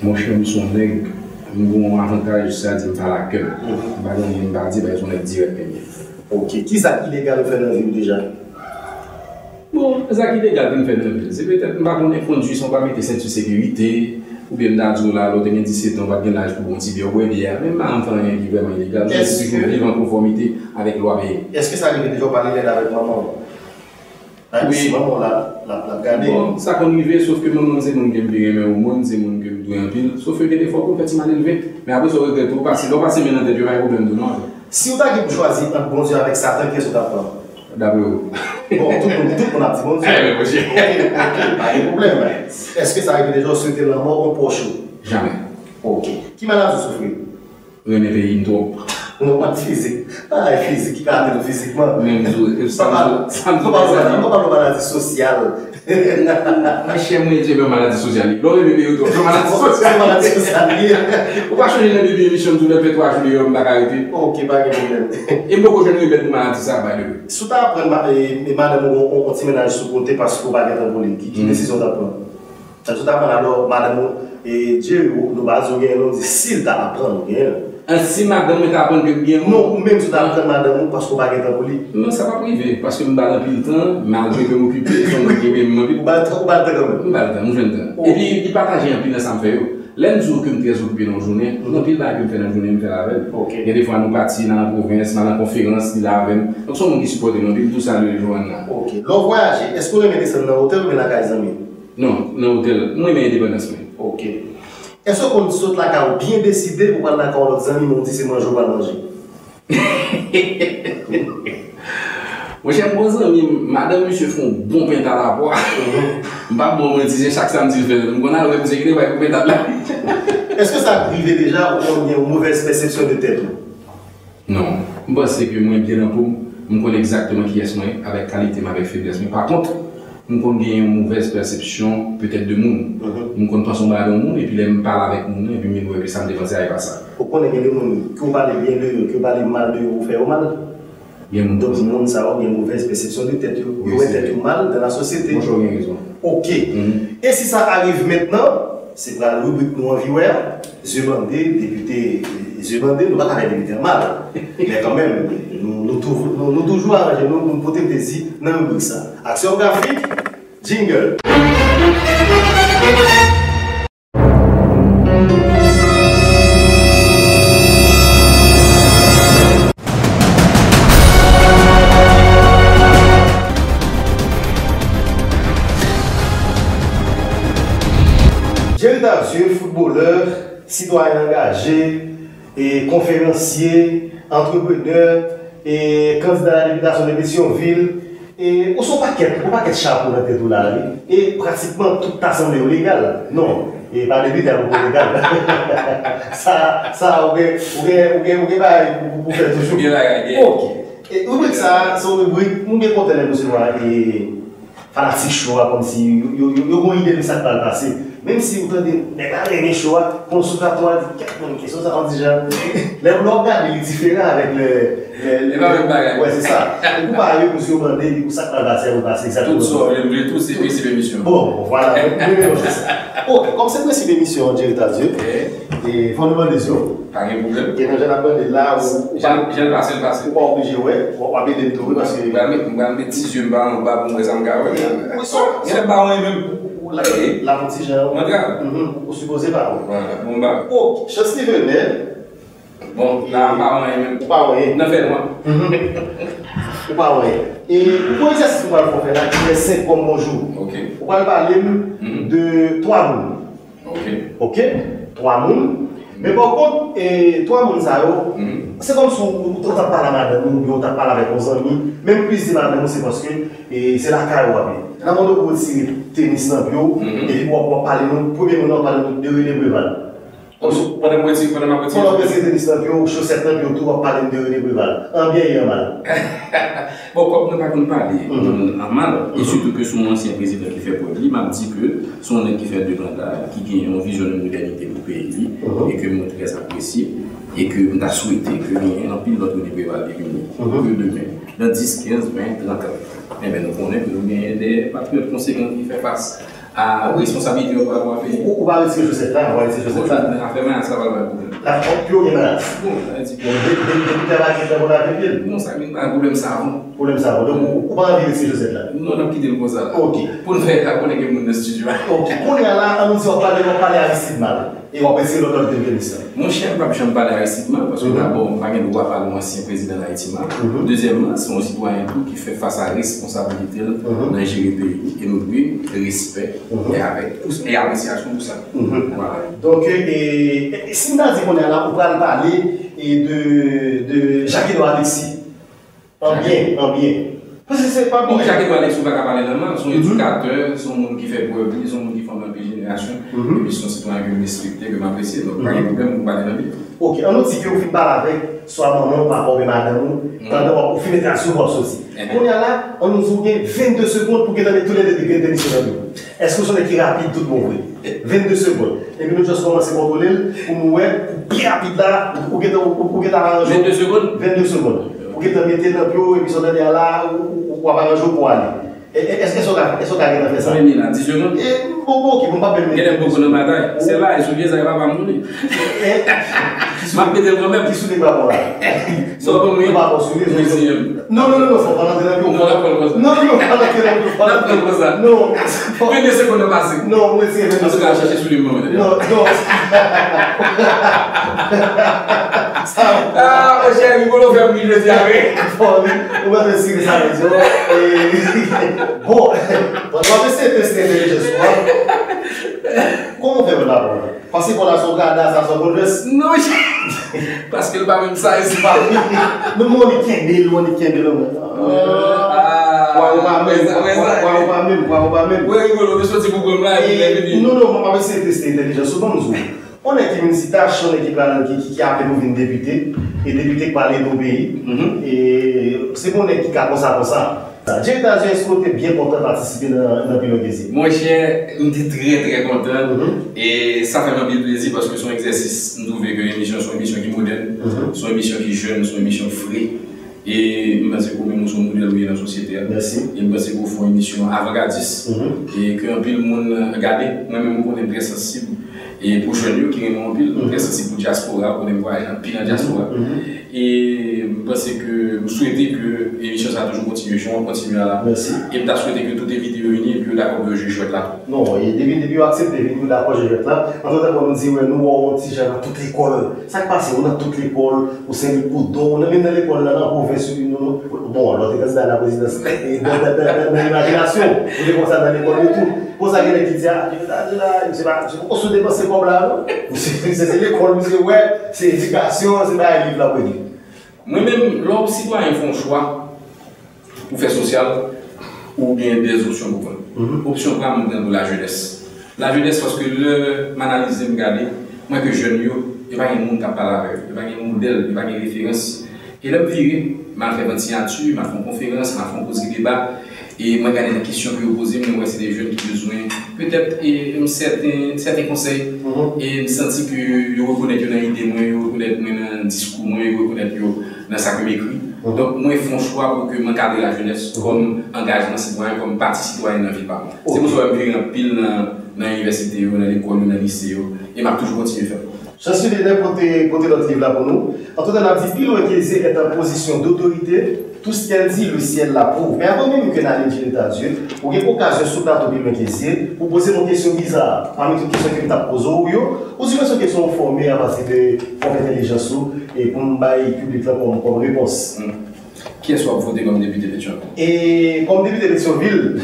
Mwen chè mwen son neg, mwen mwen avantaj sa di mwen pala kèm. Bagan yon badi, bagan son neg direk penye. Ok. Ki zak ilegal ou fè nan vi ou deja? Bon, zak ilegal den fè nan vil. Se pètèp mwen bagan yon konduy son pa mette sèntu sekurite, ou bè mda djou la, lò den gen 17 an, bagan laj pou bon ti bè ou bè bè, mè mè an fè nan yon ki vèman ilegal. Mwen se kou vive an konformite avèk lò bè. Eske sa li vè dejo pale lè avèk maman? Oui. Si maman la gade? Bon, sa kon rive, sauf ke moun moun zè moun gen bè remè ou moun, zè moun gen dwe an pil, sauf ke gen defo kon fè ti man elve. Mè apè so regret ou pasi, lò pasi men an te djou vè yon problem de nou. Si ou ta chwazi an bon diyo avèk satan, kè sou ta pran? Dabre ou. Bon, tout moun ap di bon diyo. Eh. Ok, ok, pa yon problem. Eske sa rive dejo souite lè mò ou pochou? Jamè. Ok. Ki manan sou soufri? Renè ve yin tou. Nou pat fizik. A, e fizik, ki kate nou fizikman. Mè mzou, sa Mwen chen mwen diye mwen maladi sosyali. Lò mwen bebe yo do. Mwen maladi sosyali. Ou pa chonye nan bebe misyon tou lepe 3 juli yo mba karite? Ok, pa gen problem. E mbo koujeni mwen bebe mwen maladi sa bay lebe? Sou ta apren e, madame ou konti menaj sou konte paskou baget an bolen ki mm. desisyon ta pran. Sou ta apren alor madame ou e diye yo nou bazou gen lò di sil ta apren gen. Ansi madame mwen ka apon ke gen moun? Non, ou menm sou ta apon madame moun pasko bagen tan pou li? Non, sa pa prive, paske mwen balan pil tan, malve ke mwen kipe, son mwen kipe mwen pil. Ou balan tan, ou balan tan kon? Mwen balan tan, mwen jen tan. Oh. E pi, di pataje yon pil nan san fe yo. Lè mzou ke mwen trez okupi nan jounen, nan pil bagen mwen fe nan jounen mwen fe lavel. Ok. Yè defwa nou pati nan provins, nan konferans di lavel. Non son mwen ki supporte nan pil, tout sa lè jouan nan. Ok. Lò voyaje, esko mwen mette sen nan hotel ou mwen la ka izan men? Non, nan hotel. Mwen mwen independans men. Ok. Eso kon sot la <laughs> ou bien deside ou wad la ka ou lot zami moun di se manjou wad manje? Mwen chen bon zami, madame mwen se fon bon penta la po. Mpa bon mwen dise chak samdi fè. Mwen konan wè mwen se gine wè pou penta la. Eske sa prive deja ou kon yon mouvez persepsyon de tèp? Non, mwen se ke mwen bien anpou, mwen kon exactement ki es mwen, avèk kalite mwen avèk febles mwen. Par kont, mwen kon gen yon mouvez persepsyon pwetèp de moun. Mwen kon ton son ba yon moun, epi lè mwen pala avèk moun, epi mwen wè ki sa mwen defanse a yon sa. Ou kon gen yon moun, ki ou pale bien de, ki ou pale mal de, ou fè ou mal? Gen moun. Don moun sa wè yon mouvez persepsyon de yo. Yon wè tèp yo mal de la sosyete. Mwen chou gen yon. Ok. E si sa arrive mètnen, se pral rubrik nou anviwè, zye mande, depute, zye mande, nou baka rè depute mal. Mè kan mèm, nou toujou aranje, nou moun pote mtezi nan rubrik sa. Aksyon grafik, jingle. Jerry Dardieu, footballeur, citoyen engagé, et conférencier, entrepreneur, et candidat à la de Pétionville, et on son paquet, on paquet de chapeau dans tête là, et pratiquement toute assemblée est légale. Non, et pas de but à légal. ça, ça, on est, on est, on est, on est, on est, faire toujours. Ok. Et fanatique choix comme si yo une idée de ça qui va passer. Même si vous entendez déclarer <laughs> les choix, consultatoire, une question, ça on est différent avec le. E pa mwen bagay. Ouè, se sa. E pou bagay pou si yo mande, di pou sak nan basè, ou basè, sa tout. Tout so, lè mwen tout se presi bemisyon. Bon, wala, mwen mwen jè sa. Bon, kom se presi bemisyon, djeri ta djè, e fon mwen de zyo. Pagè problem. E nan jè nan mwen de la ou... Jè basè, basè. Ou pa ou pijè wè, ou pa be de tou, basè. Mwen mwen ti zyon ban, ou ba pou mwen zan gawè. Ou son, jè ba wè mèm. La mwen ti jè wè. Mwen gawè. Ou supose ba wè. Mwen ba. Ou, chas li venè, Bon, nan mba wè men. Mba wè. Nan fè mwen. <laughs> Mba wè. E pou yon sèsi mwen pou fè la, ki lè sè kon bonjou. Ok. Ou pal pale m mhm. de 3 moun. Ok. Ok? 3 moun. Men pou kont, e, 3 moun sa yo, mhm. se kon sou ou ta pala madè moun, ou ta pala vek o zanmi, men pou zi madè moun se paske, e, se la kare wè. Nan moun do pou si tenis nan vyo, mhm. e pou wè pale moun, pou mè moun nan pale moun, de wè de wè val. Breval. Pendant ma petite, pendant ma petite. Pendant que c'est tennis dans le bio, chaussette dans le bio, tout va parler de René Breval. En bien et en mal. Bon, comme nous ne pas parler en mal, et surtout que son ancien président qui fait pour lui m'a dit que son qui fait de mandat, qui gagne une vision de modernité pour le pays, et que nous très apprécié, et que nous avons souhaité que nous ayons un pilote de de dans 10, 15, 20, 30 ans. Eh bien, nous connaissons que nous avons des patriotes conséquents qui font face a responsabilité ou pas payer. Ou pas retirer Joseph là, on va retirer Joseph là. La ferme, ça va pas problème. La fonte plus aucune menace. Bon, depuis la vague qui est dans la ville. Non, ça n'est pas un problème ça. Problème ça. Donc, ou pas retirer Joseph là. Non, on a quitté le poste là. Ok. Pour nous faire qu'on est dans le studio. Ok. Qu'on est là, on ne sort pas de parler à l'issue mal. Et on va essayer de. Mon cher, je ne vais pas parler Mal parce que d'abord, je ne vais pas parler à l'ancien président d'Haïti Mal. Deuxièmement, c'est un citoyen qui fait face à la responsabilité dans le pays. Et nous, lui, respect et avec et appréciation pour ça. Donc, et, et, si nous dit qu'on est là, va parler de, de Jacques-Edouard Alexis. En bien, en bien. Parce que c'est pas Bon, bien. Jacques-Edouard Alexis, on va parler normalement. Son éducateur, son monde qui fait preuve, son monde qui génération. Et puis son citoyen que je respecte, que je m'apprécie. Donc, pas de problème parler dans le Ok, un autre que vous finissez par avec, soit maman, papa ou madame, pendant vous finissez à sur votre aussi. On est là, on nous ouvre 22 secondes pour que dans tous les degrés de l'émission. Est-ce que vous êtes rapide tout le monde 22 secondes. Et puis nous juste commencer à contrôler pour nous pour bien rapide là, pour que vous arranger. 22 secondes 22 secondes. Pour que vous mettez dans le bio et puis vous là, ou pour arranger pour aller. Eske sou ta gen nan fè sa? Mwen nan, disyonon. E, mou mou ki mou mpa pèmè. Genèm pou kono batay. Se la, e sou vye zay baba mouni. Ma pèdè mwen mèm. Ki sou li baba la. So kon mwen. Baba sou li. Mwen si yon. Non, non, non, fò panan tè nan yon. Non, nan kon kon sa. Non, non, panan tè nan yon. Nan kon kon sa. Non. Mwen de se kon nan basi. Non, mwen si yon. Mwen se kan chache sou li mwen. Non, non. Ah, mwen chè, mwen kono fè mwen jè diare. Fò, mwen mwen si yon sa Bom, pode ser testemunho de Jesus. Como vemos na bola? Passei por lá sua guardada, a sua bola. Não, parce que ele vai me sair esse barulho. No mundo que é dele, no mundo que é dele, Kwa ou ba men, kwa ou ba men, kwa ou ba men. Ou e yon ou beswati Google Live, e leve di. Nou nou, mwen se teste intelijan, sou ban mzou. On e ki minisita, chon e ki planan ki apè nou vin depite, e depite kwa le nou beyi, e se bon e ki ka konsa konsa, Direktan, jè esko te byen kontan patisipe nan Pilo Gezi? Mwen chè, mwen te tre tre kontan e sa fè mwen Pilo Gezi paske son eksersis nou veke emisyon, son emisyon ki modern, son emisyon ki jen, son emisyon fri e mwen se kou mwen son model wè nan sosyete e mwen se kou fon emisyon avagadis e kè an pil moun gade, mwen mwen konen pre sensib E pou chen yo ki gen moun pil, mwen kese si pou diaspora, pou jan pil nan diaspora? E mwen pense ke, mwen souwete ke emisyon sa toujou kontinye, joun. Mersi. E mwen ta souwete ke tout e videyo yoni, e pi yo d'akor de jujouet la. Non, yo aksep debi yo d'akor jujouet la. An ton ta kon nou di, wè nou ti jan nan tout l'ekol. Sak pase, wè nan tout l'ekol, ou sen li koudon, wè nan men nan l'ekol nan an. Bon, lò te nan la prezidans. Nan imaginasyon, kon sa nan l'ekol tout. Gen kob la nou? Ou se se l'ekol, ou se wè, se edikasyon, se ba eliv la wè di. Mwen men, lò si wè yon fon chwa, ou fè sosyal, ou gen des opsyon pou fè. Opsyon kwa mwen den nou la jeunesse. La jeunesse, paske lè m'analize m'gade, mwen ke jen yo, yon pa gen moun kap palave, yon pa gen moun model, yon pa gen referans. E lè m'vire, m'a fè vantiyantu, m'a fè konferans, m'a fè konposi debat, debat, E mwen gane nan kisyon ki yo pose, mwen wè se de joun ki bezwen, petèp yon sèten konsey, e mwen senti ki yo rekonèt yo nan ide mwen, yo rekonèt mwen nan diskou mwen, yo rekonèt yo nan sa ke mè kri. Donk mwen fon chwa pou ke mwen kade la jounès, kom engajman sitwanyen, kom pati sitwanyen nan vi pa. Se mwen sou wè mwen vire pil nan universite yo, nan ekol yo, nan lise yo, e mwen ap toujou kontinye fè. Chansi Dene pote lot liv la pou nou. An tout an ap di, pil ou ekelize et an posisyon d'autorite, tout ce qu'elle dit, le ciel l'approuve. Mais avant même que n'allez dire de Dieu, vous avez occasion sur de m'inquiéter pour poser une question bizarre. Parmi toutes les questions que vous posées, ou si une question formée à partir de votre intelligence et pour me bailler comme, réponse. Qui est-ce qu'on va voter comme député de Pétionville Et comme député de Pétionville,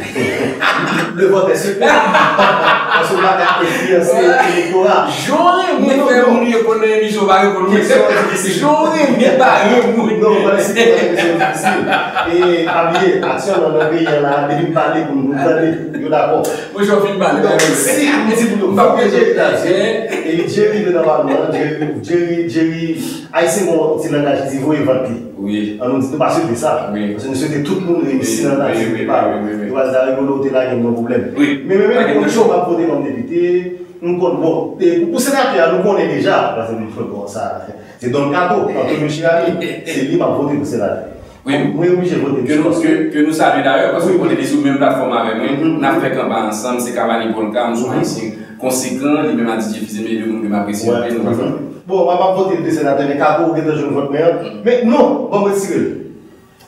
<laughs> le vote est secret. Parce qu'on va influencer l'électorat. J'aurais mieux fait mon lieu qu'on ait mis au barreau pour nous. J'aurais mieux barré mon Non, voilà, c'est difficile. Et Javier, action dans le pays, il y a des parler pour nous parler. Yo d'accord. Moi, j'ai envie de parler. Donc, si vous dites nous, pas que j'ai été. Et Jerry, de la Jerry, Jerry, Jerry, ah, Aïssé, mon petit langage, il dit, vous éventez. Oui. Alors, nous, parce que ça. Oui. Parce que nous souhaitons tout le monde réussir dans la vie. Oui, oui, oui, oui. T'es là, il y a un problème. Oui. Mais même, quand on va voter comme député, nous connaissons, bon, pour sénateur, nous connaissons déjà, parce que nous faisons ça. C'est dans le cadeau, quand on est chez c'est lui qui va voter pour sénateur. Oui. Oui, oui, j'ai voté. Que nous, que, que nous saluons d'ailleurs, parce qu'on est sur la même plateforme avec moi. Mhm. Nous avons fait campagne ensemble, c'est Cavani cas, nous sommes ici conséquents, lui même a dit deux, nous m'apprécions. Ouais. Bon, on va pas voter pour sénateur, mais est vote meilleur. Mais non, on va retirer.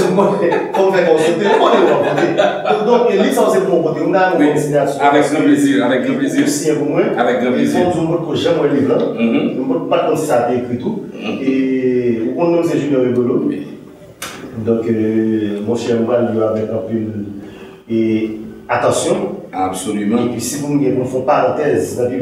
que moi, comme fait consulter. Donc, c'est pour voter. On a une signature. Avec grand plaisir, avec grand plaisir. Aussi, pour moi. Avec grand Ils plaisir. font que j'aime livre. Mhm. Pas comme si ça a été écrit tout. Et on nomme c'est Junior Rigolo. Oui. Donc, euh, mon cher lui, avec un peu et attention. Absolument. Et puis, si vous me faites une parenthèse dans le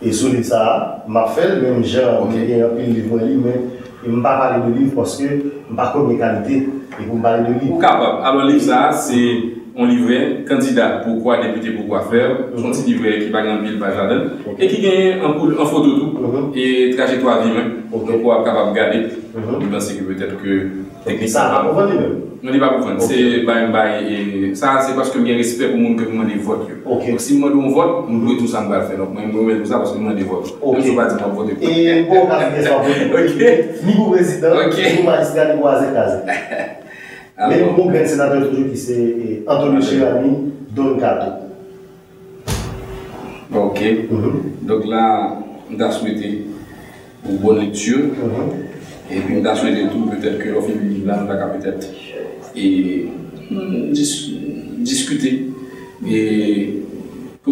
et sur les ça, m'a fait, même genre, il y a un peu de livre, mais il ne m'a pas parlé de livre parce que je ne pas comme mes qualités. Et vous parlez de Ou livre. capable. Alors, livre, ça, c'est un livret, candidat, pourquoi député, pourquoi faire. Son petit livret qui va grand page là-dedans. Ok. Et qui gagne un, coup- un photo tout. Mhm. Et trajectoire vie même. Donc, pour être capable de garder. Mhm. Je pense que peut-être que Et techniquement. ça, on va vendre. Non li pa pou vende, se bay mbay, sa se paske mwen respect pou moun ke mwen de vot yo. Ok. Si mwen de mwen vot, mwen dwe tout sa mwen fè, mwen mwen tout sa paske mwen de vot. Ok. Mwen sou pa di mwen vote pou. E bon gen sa vote. Ok. Ni Ok. ni pou magistra, ni pou <laughs> aze kaze. Men Alors, moun gen senatèr toujou ki se Antonio Chirami, Don Kato. ok. Donc là, mwen da souwete ou bon lecture. Et puis, on a souhaité tout, peut-être que l'offre du là, on va peut-être et mm, dis- discuter. Et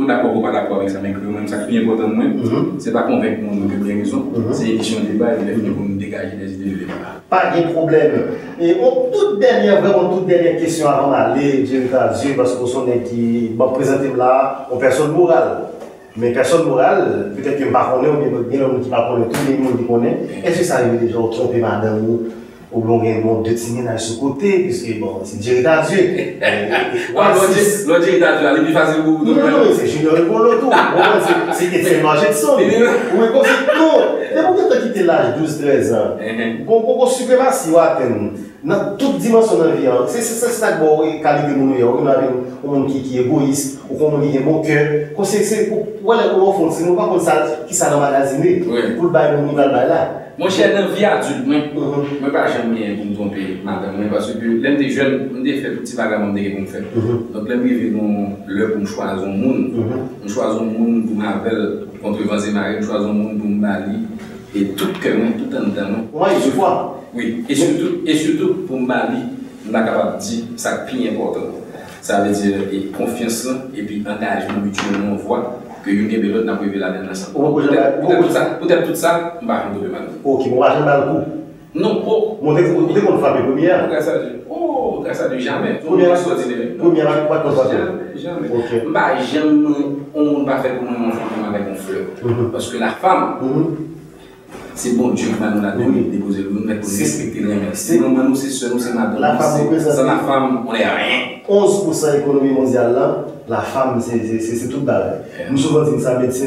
est d'accord ou pas d'accord avec ça, mais que même ça qui est important de Mhm. c'est pas convaincre mon bien raison. Mhm. C'est émission de débat et est pour nous dégager des idées de débat. Pas de problème. Et on, toute dernière, vraiment toute dernière question avant d'aller, Dieu Dieu, parce qu'on son qui m'a présenté là, en personne morale. Mais personne morale, peut-être que je ne connais pas, ou bien qui ne tous les monde qui connaît. Est-ce que ça arrive déjà de tromper madame ou Ou blon gen bon detine nan sou kote, piske bon, se diri ta dje. Lò diri ta dje, alè bi fase mou. Non, non, se junior e bon loto. Se ete se manje de son. Ou e kon se kon. E pou ke te kite laj 12-13 an, kon kon supremasi waten, nan tout dimensyon nan vi an. Se se tak bo, kalide moun yo, ou moun ki egoist, ou kon moun ki gen moun kè. Kon se se, ou wè lè kon moun fonsi, nou pa kon sa ki sa nan magazine, pou l'bay moun moun al bay la. Mon cher, dans la vie adulte, moi, Mhm. moi pas pour me tromper, madame, parce que l'aime des jeunes, on fait tout petit vagabond fait. Mhm. Donc, dans le pour me choisir un monde. Mhm. On choisit un monde pour m'appelle contre vents et marées, on choisit un monde pour me bali. Et tout cœur, tout en dedans. Moi, je vois. Oui, et surtout, et surtout pour me bali, on est capable de dire ça qui est important. Ça veut dire et confiance et puis engagement mutuellement on que n'a pas vu la oh, peut-être oh. tout ça, peut-être tout ça, on va tomber mal. Ok. Non, oh, Mon dès dès qu'on frappe première, grâce à Dieu. Oh, grâce à Dieu, jamais. Première- extraordinaire. première fois qu'on va Jamais, jamais. Ok. Bah, j'aime, on va faire pour moi mon avec mon fleur. Mhm. Parce que la femme, Mhm. c'est bon Dieu qui la donner, Oui. déposer le mais pour C'est- respecter les. Sinon, nous, c'est seul, nous, c'est madame. La femme c'est- la femme, on est rien. 11% de l'économie mondiale là, la femme c'est tout. Yeah. Nous souvent dit ça médecin,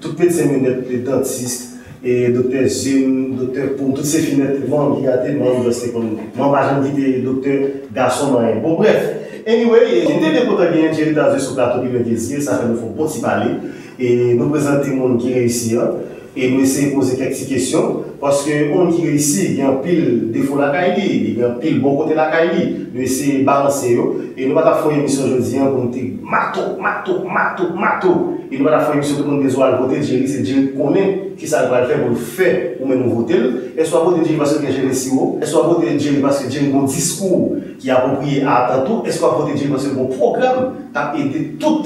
tout médecin des dentistes et docteur Jim, docteur pour toutes ces finettes, moi qui gâté moi je sais comme moi pas jamais dit docteur garçon non rien. Bon bref, anyway, j'étais bien content de Thierry Dazu sur le plateau qui me désir, ça fait nous faut pas s'y parler et nous présenter monde qui réussit hein. Et nous essayer de poser quelques questions parce que monde qui réussit, il y a un pile défaut la caille, il un pile bon côté la caille, nous essayer de balancer et nous pas faire une émission aujourd'hui pour nous dire mato, mato, mato, mato. Et nous pas faire une émission pour nous dire à voter Jerry, c'est Jerry qui connaît qui ça va le faire pour le faire ou même voter. Et soit voter parce que Jerry si haut, et soit voter Jerry parce que Jerry un discours qui est approprié à tantôt, et soit voter Jerry parce que bon programme a aidé tout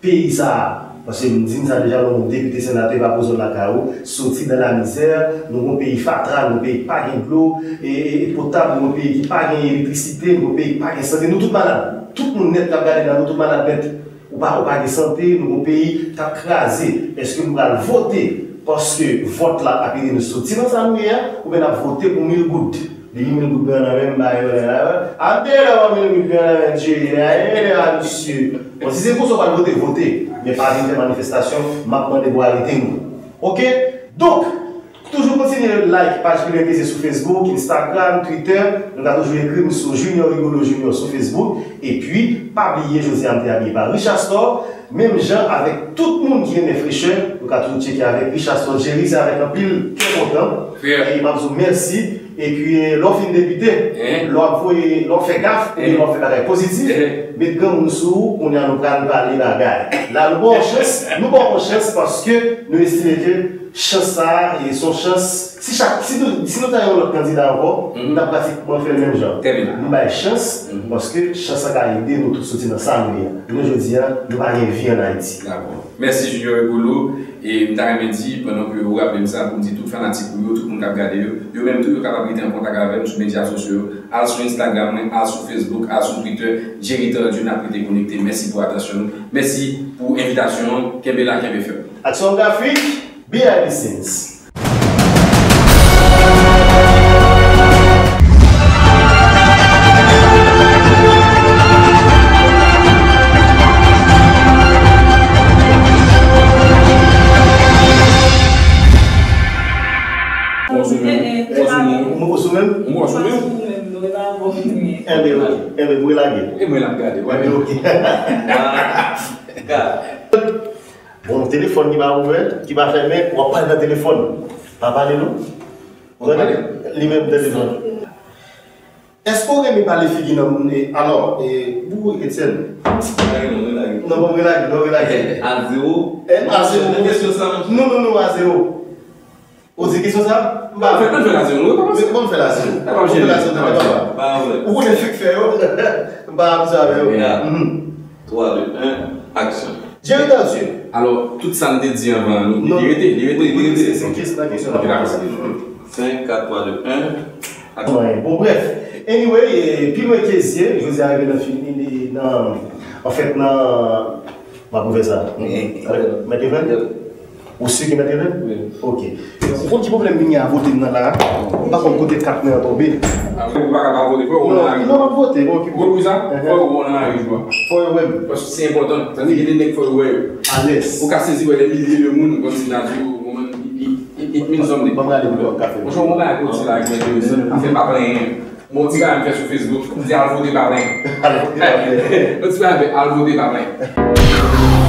pays ça. Parce que nous disons ça déjà, nos députés sénateurs va poser la CAO, sortir de la misère, nous avons pays fatral, nous pays pas de l'eau et, potable, nous pays qui pas d'électricité, nous pays pas de santé, nous tous malades. Tout le monde net qui regarde dans nous tous malades. Ou pas, ou pas de santé, nous pays qui a crasé. Est-ce que nous allons voter parce que vote là a payé nous sortir dans sa ou bien nous allons voter pour 1000 gouttes? Les 1000 gouttes dans la même Ante la 1000 gouttes dans la même eh, monsieur. Si c'est pour voter, voter. Mais pas une manifestation, maintenant de voir arrêter nous. Ok? Donc, toujours continuer le like, page Pilé sur Facebook, Instagram, Twitter. Nous avons toujours écrit sur Junior Rigolo Junior sur Facebook. Et puis, pas oublier José Ante habillé par Richard Store. Même gens avec tout le monde qui aime les fraîcheurs. Nous avons toujours checké avec Richard Store. Jerry, c'est avec un pile très content. Et il m'a dit merci. Et puis, l'on fin député, Hein? l'on fait gaffe, et Hein? l'on fait bagage positif. Hein? Mais quand nous sommes, on est en train de parler bagage. Là, nous avons <laughs> chance, nous avons chance parce que nous estimons chance ça et son chance, si, chaque, si nous, si nous avons notre candidat encore, Mhm. nous avons pratiquement fait le même genre. Très bien. Nous avons chance Mhm. parce que chance ça a aidé nous tous sortir dans ça. Nous, je dis, nous n'avons rien vie en Haïti. D'accord. Merci Junior Egolo. Et je t'avais dit, pendant que vous rappelez ça, pour dire tout fanatique pour vous, tout le monde qui a regardé, vous même tout contact avec nous sur les médias sociaux, à sur Instagram, à sur Facebook, à sur Twitter. Jerry Tordu n'a pas été connecté. Merci pour l'attention. Merci pour l'invitation. Kembela Kembe Action graphique, behind the scenes. Bonjour. Bonjour. Nous sommes même Bonjour. un des reme mwen lage. Bon, telefon ki ba ouve, ki ba ferme, wap pale nan telefon. Pa pale nou? Wap pale. Li men telefon. Esko reme pale figi nan moun e, alors, e? Lage nou, lage. Non, mwen lage, non, lage. A zero. Eh, sa mwen. Non, non, non, a zero. Ose kesyon sa? Ba, fè nan fè la la zero. Ah, Kon fè la zero, ah, nan pa pa. Ba wè. Ou konen fèk fè yo? Ba, msave yo. Ya. Mhm. 3, 2, 1, action. J'ai entendu. Alors, tout sa nte di avan nou, Non. C'est une question, la question. Ok, d'accord. 5, 4, 3, 2, 1, action. Ouais, bon, bref. Anyway, puis moi, Kézier, je vous ai arrivé dans le film, dans, en fait, dans, on va prouver ça. Eh, Ceux qui Oui. Ok. Un petit problème, il y a voté dans là. Par contre, côté 4 000 tombé. Ah, Ou pa ka vote, fò ou Non, nan non, non, voté. Bon, Gwo pou sa, fò ou nan ari jwa. Faut web. Important. À l'aise. Ou ka sezi wè de milye de moun, kon si nan di ou, moun, it min zom de. Bon, allez, vous café. Mwen chou moun an akot si la akwen de ou, a fè pa plen. Moun ti ka an fè sou Facebook, di al vote pa plen. Allez, allez. Moun ti ka an fè al vote pa plen.